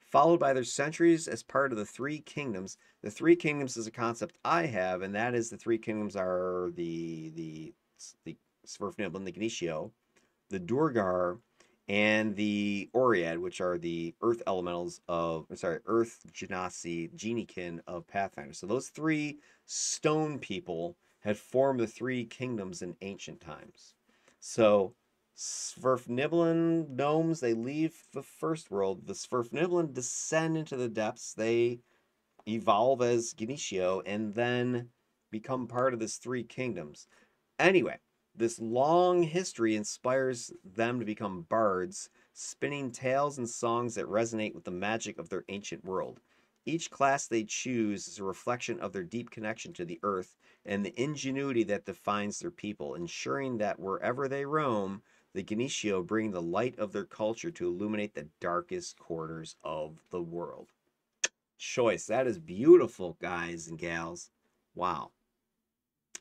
Followed by their centuries as part of the three kingdoms. The three kingdoms is a concept I have, and that is the three kingdoms are the the the Svirfneblin, the Gnishiho, the Duergar, and the Oread, which are the Earth elementals of, I'm sorry, Earth Genasi, Geniekin of Pathfinder. So those three stone people had formed the three kingdoms in ancient times. So Svirfneblin gnomes, they leave the first world. The Svirfneblin descend into the depths. They evolve as Gnishiho and then become part of this three kingdoms. Anyway, this long history inspires them to become bards, spinning tales and songs that resonate with the magic of their ancient world. Each class they choose is a reflection of their deep connection to the earth and the ingenuity that defines their people, ensuring that wherever they roam, the Gnishiho bring the light of their culture to illuminate the darkest corners of the world. Choice. That is beautiful, guys and gals. Wow.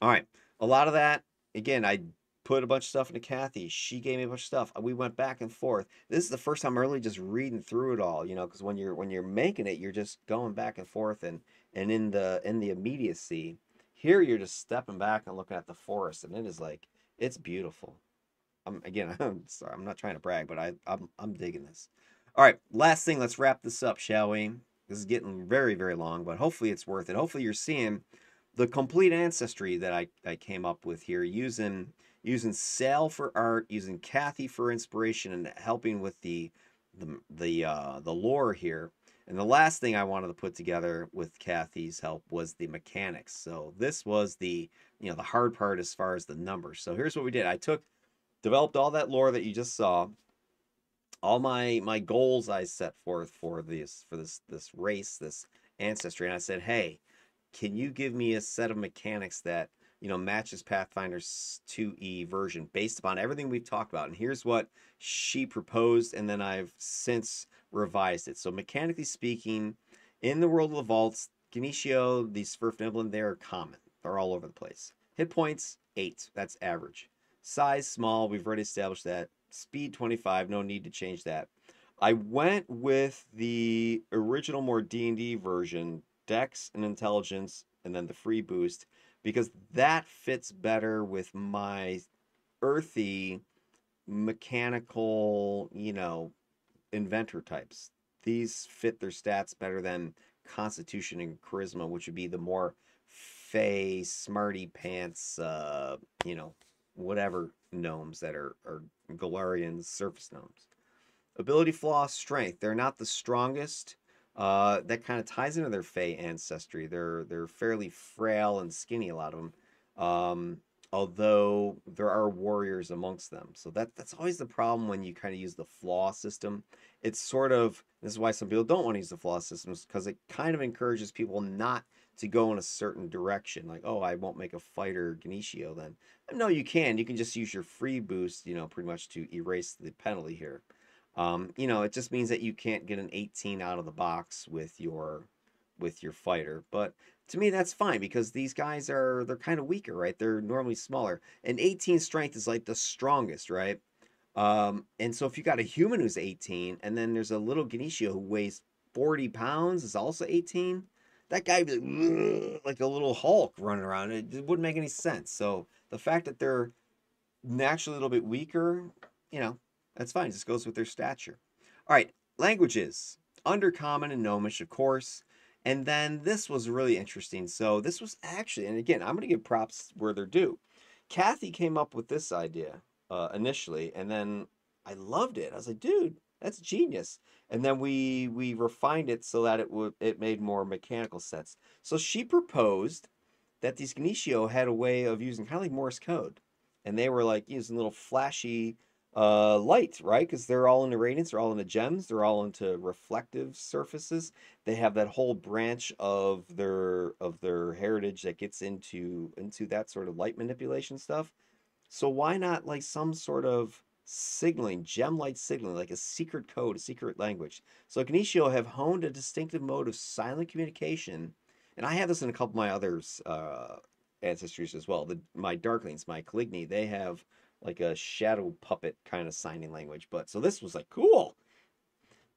All right. A lot of that again, I put a bunch of stuff into Kathy. She gave me a bunch of stuff. We went back and forth. This is the first time I'm really just reading through it all, you know, because when you're when you're making it, you're just going back and forth and and in the in the immediacy. Here you're just stepping back and looking at the forest, and it is like it's beautiful. I'm again, I'm sorry, I'm not trying to brag, but I I'm I'm digging this. All right, last thing, let's wrap this up, shall we? This is getting very very long, but hopefully it's worth it. Hopefully you're seeing the complete ancestry that I I came up with here using using Sal for art, using Kathy for inspiration, and helping with the the the uh, the lore here. And the last thing I wanted to put together with Kathy's help was the mechanics. So this was the you know the hard part as far as the numbers. So here's what we did. I took developed all that lore that you just saw, all my my goals I set forth for this for this this race, this ancestry, and I said, hey, can you give me a set of mechanics that you know, matches Pathfinder's 2E version based upon everything we've talked about. And here's what she proposed, and then I've since revised it. So, mechanically speaking, in the world of the vaults, the Svirfneblin, they're common. They're all over the place. Hit points, 8. That's average. Size, small. We've already established that. Speed, 25. No need to change that. I went with the original, more D&D version, Dex and Intelligence, and then the free boost because that fits better with my earthy mechanical, you know, inventor types. These fit their stats better than constitution and charisma, which would be the more fey, smarty pants, uh, you know, whatever gnomes that are, are Golarian surface gnomes. Ability flaw, strength. They're not the strongest, uh, that kind of ties into their Fey ancestry. They're they're fairly frail and skinny, a lot of them. Um, although there are warriors amongst them, so that that's always the problem when you kind of use the flaw system. It's sort of this is why some people don't want to use the flaw systems because it kind of encourages people not to go in a certain direction. Like, oh, I won't make a fighter Gnishiho then. No, you can. You can just use your free boost, you know, pretty much to erase the penalty here. Um, you know, it just means that you can't get an 18 out of the box with your with your fighter. But to me, that's fine because these guys are they're kind of weaker, right? They're normally smaller. And 18 strength is like the strongest, right? Um, and so if you got a human who's 18, and then there's a little Gnishiho who weighs 40 pounds, is also 18, that guy be like, like a little Hulk running around. It, it wouldn't make any sense. So the fact that they're naturally a little bit weaker, you know, that's fine. This goes with their stature. All right, languages. Undercommon and Gnomish, of course. And then this was really interesting. So this was actually, and again, I'm going to give props where they're due. Kathy came up with this idea uh, initially, and then I loved it. I was like, dude, that's genius. And then we we refined it so that it would it made more mechanical sense. So she proposed that these Gnishiho had a way of using kind of like Morse code, and they were like using little flashy uh, light, right? Because they're all into radiance, they're all into gems, they're all into reflective surfaces. They have that whole branch of their of their heritage that gets into into that sort of light manipulation stuff. So why not like some sort of signaling, gem light signaling, like a secret code, a secret language? So Gnishiho have honed a distinctive mode of silent communication, and I have this in a couple of my others uh, ancestries as well. The my Darklings, my Caligni, they have like a shadow puppet kind of signing language. But so this was like cool.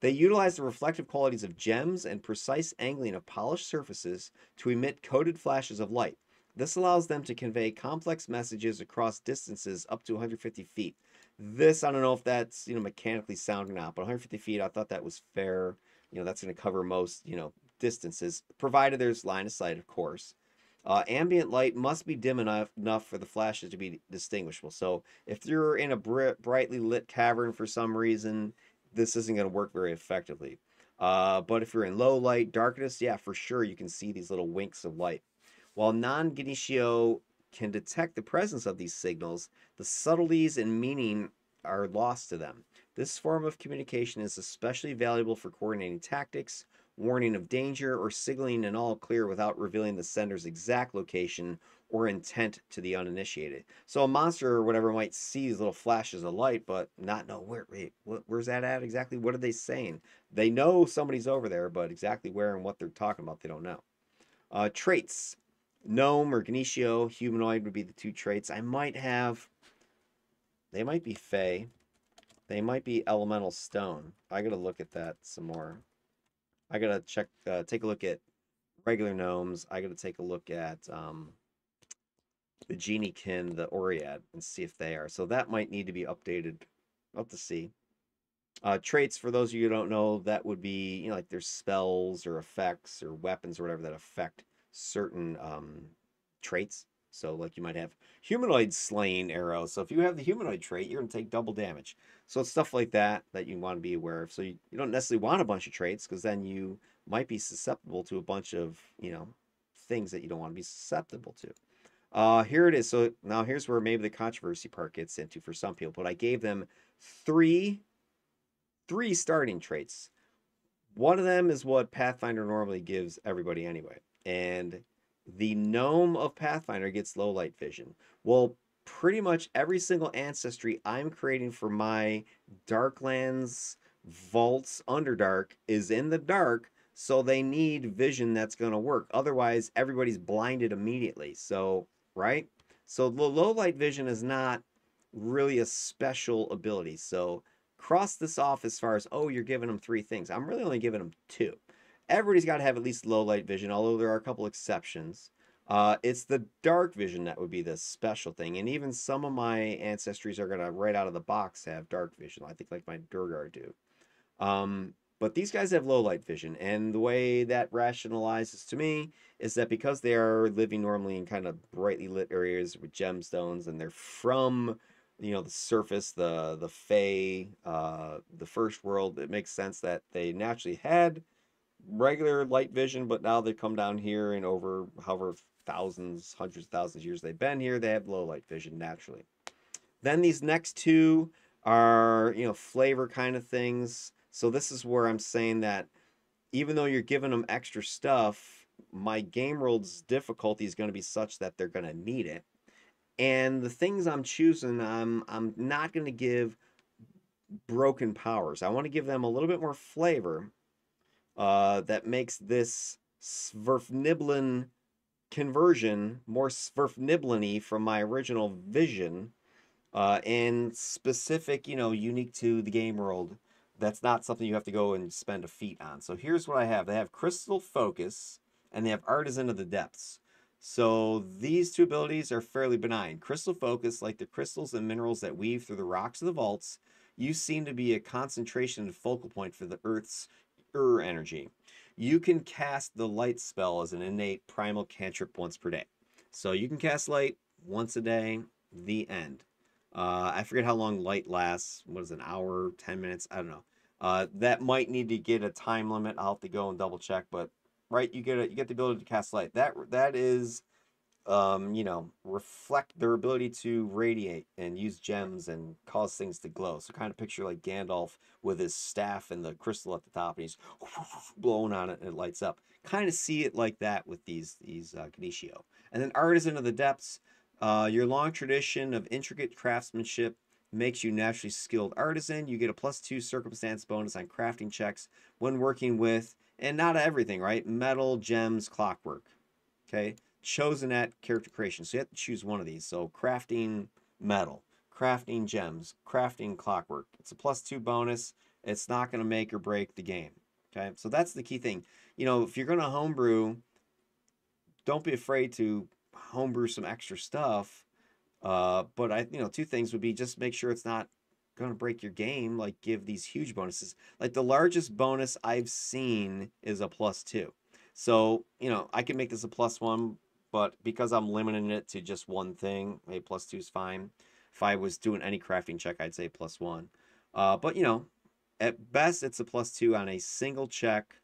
They utilize the reflective qualities of gems and precise angling of polished surfaces to emit coded flashes of light. This allows them to convey complex messages across distances up to 150 feet. This, I don't know if that's, you know, mechanically sound or not, but 150 feet, I thought that was fair. You know, that's going to cover most, you know, distances, provided there's line of sight, of course. Uh, ambient light must be dim enough, enough for the flashes to be distinguishable. So if you're in a br- brightly lit cavern for some reason, this isn't going to work very effectively. Uh, but if you're in low light, darkness, yeah, for sure you can see these little winks of light. While non Gnishiho can detect the presence of these signals, the subtleties and meaning are lost to them. This form of communication is especially valuable for coordinating tactics, warning of danger, or signaling an all clear without revealing the sender's exact location or intent to the uninitiated. So a monster or whatever might see these little flashes of light, but not know where. Wait, where's that at exactly? What are they saying? They know somebody's over there, but exactly where and what they're talking about, they don't know. Uh, traits: gnome or Gnishiho, humanoid would be the two traits. I might have They might be Fey. They might be Elemental Stone. I gotta look at that some more. I gotta check, uh, take a look at regular gnomes. I gotta take a look at um, the Geniekin, the Oread, and see if they are. So that might need to be updated. Up to see. Uh, traits, for those of you who don't know, that would be, you know, like there's spells or effects or weapons or whatever that affect certain um, traits. So, like, you might have humanoid slaying arrow. So, if you have the humanoid trait, you're going to take double damage. So, it's stuff like that that you want to be aware of. So, you, you don't necessarily want a bunch of traits because then you might be susceptible to a bunch of, you know, things that you don't want to be susceptible to. Uh, here it is. So, now here's where maybe the controversy part gets into for some people. But I gave them three, three starting traits. One of them is what Pathfinder normally gives everybody anyway. And the gnome of Pathfinder gets low light vision. Well, pretty much every single ancestry I'm creating for my Darklands vaults Underdark is in the dark, so they need vision that's going to work. Otherwise, everybody's blinded immediately. So, right? So the low light vision is not really a special ability. So cross this off as far as, oh, you're giving them three things. I'm really only giving them two everybody's got to have at least low light vision, although there are a couple exceptions. Uh, it's the dark vision that would be the special thing, and even some of my ancestries are gonna right out of the box have dark vision. I think like my Duergar do. Um, but these guys have low light vision, and the way that rationalizes to me is that because they are living normally in kind of brightly lit areas with gemstones, and they're from you know the surface, the the Fey, uh, the first world, it makes sense that they naturally had regular light vision, but now they've come down here and over however thousands, hundreds of thousands of years they've been here, they have low light vision naturally. Then these next two are, you know, flavor kind of things. So this is where I'm saying that even though you're giving them extra stuff, my game world's difficulty is going to be such that they're going to need it. And the things I'm choosing, I'm I'm not going to give broken powers. I want to give them a little bit more flavor uh, that makes this Svirfneblin conversion more Svirfneblin from my original vision uh, and specific, you know, unique to the game world. That's not something you have to go and spend a feat on. So here's what I have. They have Crystal Focus and they have Artisan of the Depths. So these two abilities are fairly benign. Crystal Focus, like the crystals and minerals that weave through the rocks of the vaults, you seem to be a concentration and focal point for the Earth's Energy. You can cast the light spell as an innate primal cantrip once per day. So you can cast light once a day, the end. Uh, I forget how long light lasts. What is it, an hour, 10 minutes? I don't know. Uh, that might need to get a time limit. I'll have to go and double check, but right, you get a, you get the ability to cast light. That that is um, you know, reflect their ability to radiate and use gems and cause things to glow. So kind of picture like Gandalf with his staff and the crystal at the top, and he's blowing on it and it lights up. Kind of see it like that with these these uh. And then Artisan of the Depths, uh, your long tradition of intricate craftsmanship makes you naturally skilled artisan. You get a plus two circumstance bonus on crafting checks when working with, and not everything, right? Metal, gems, clockwork. Okay chosen at character creation. So you have to choose one of these. So crafting metal, crafting gems, crafting clockwork. It's a plus two bonus. It's not going to make or break the game. Okay, so that's the key thing. You know, if you're going to homebrew, don't be afraid to homebrew some extra stuff. Uh, but I, you know, two things would be just make sure it's not going to break your game. Like give these huge bonuses. Like the largest bonus I've seen is a plus two. So you know, I can make this a plus one but because I'm limiting it to just one thing, a plus two is fine. If I was doing any crafting check, I'd say plus one. Uh, but you know, at best, it's a plus two on a single check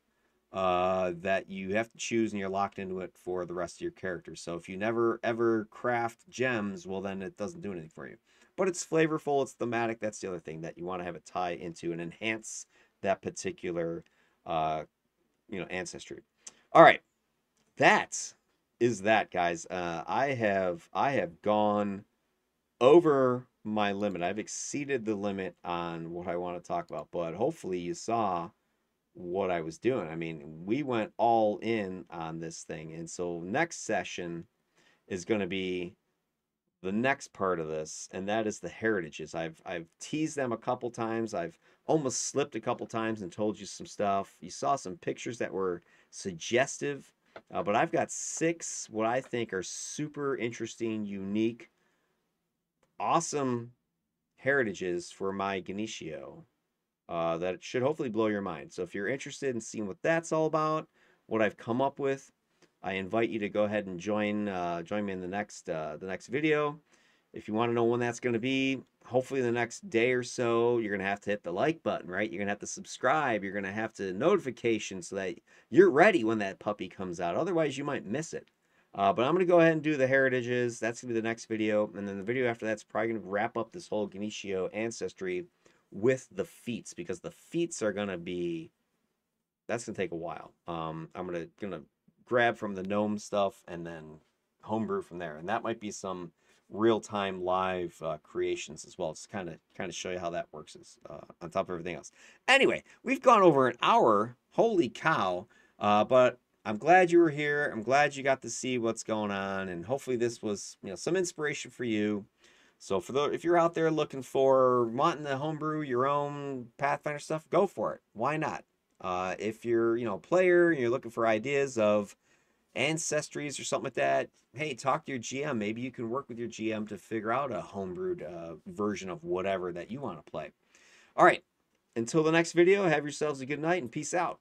uh, that you have to choose, and you're locked into it for the rest of your character. So if you never ever craft gems, well, then it doesn't do anything for you. But it's flavorful, it's thematic. That's the other thing that you want to have it tie into and enhance that particular, uh, you know, ancestry. All right, that's is that, guys. Uh, I have I have gone over my limit. I've exceeded the limit on what I want to talk about, but hopefully you saw what I was doing. I mean, we went all in on this thing, and so next session is going to be the next part of this, and that is the heritages. I've I've teased them a couple times. I've almost slipped a couple times and told you some stuff. You saw some pictures that were suggestive, uh, but I've got six what I think are super interesting, unique, awesome heritages for my Gnishiho uh, that should hopefully blow your mind. So if you're interested in seeing what that's all about, what I've come up with, I invite you to go ahead and join uh, join me in the next uh, the next video. If you want to know when that's going to be, hopefully the next day or so, you're going to have to hit the like button, right? You're going to have to subscribe. You're going to have to notification so that you're ready when that puppy comes out. Otherwise, you might miss it. Uh, but I'm going to go ahead and do the heritages. That's going to be the next video. And then the video after that's probably going to wrap up this whole Gnishiho ancestry with the feats because the feats are going to be that's going to take a while. Um, I'm going to going to grab from the gnome stuff and then homebrew from there. And that might be some real-time live uh, creations as well. It's kind of kind of show you how that works is, uh, on top of everything else. Anyway, we've gone over an hour. Holy cow. Uh, but I'm glad you were here. I'm glad you got to see what's going on. And hopefully this was you know some inspiration for you. So for the if you're out there looking for wanting to homebrew your own Pathfinder stuff, go for it. Why not? Uh, if you're you know a player you're looking for ideas of ancestries or something like that, hey, talk to your GM. Maybe you can work with your GM to figure out a homebrewed uh, version of whatever that you want to play. All right. Until the next video, have yourselves a good night and peace out.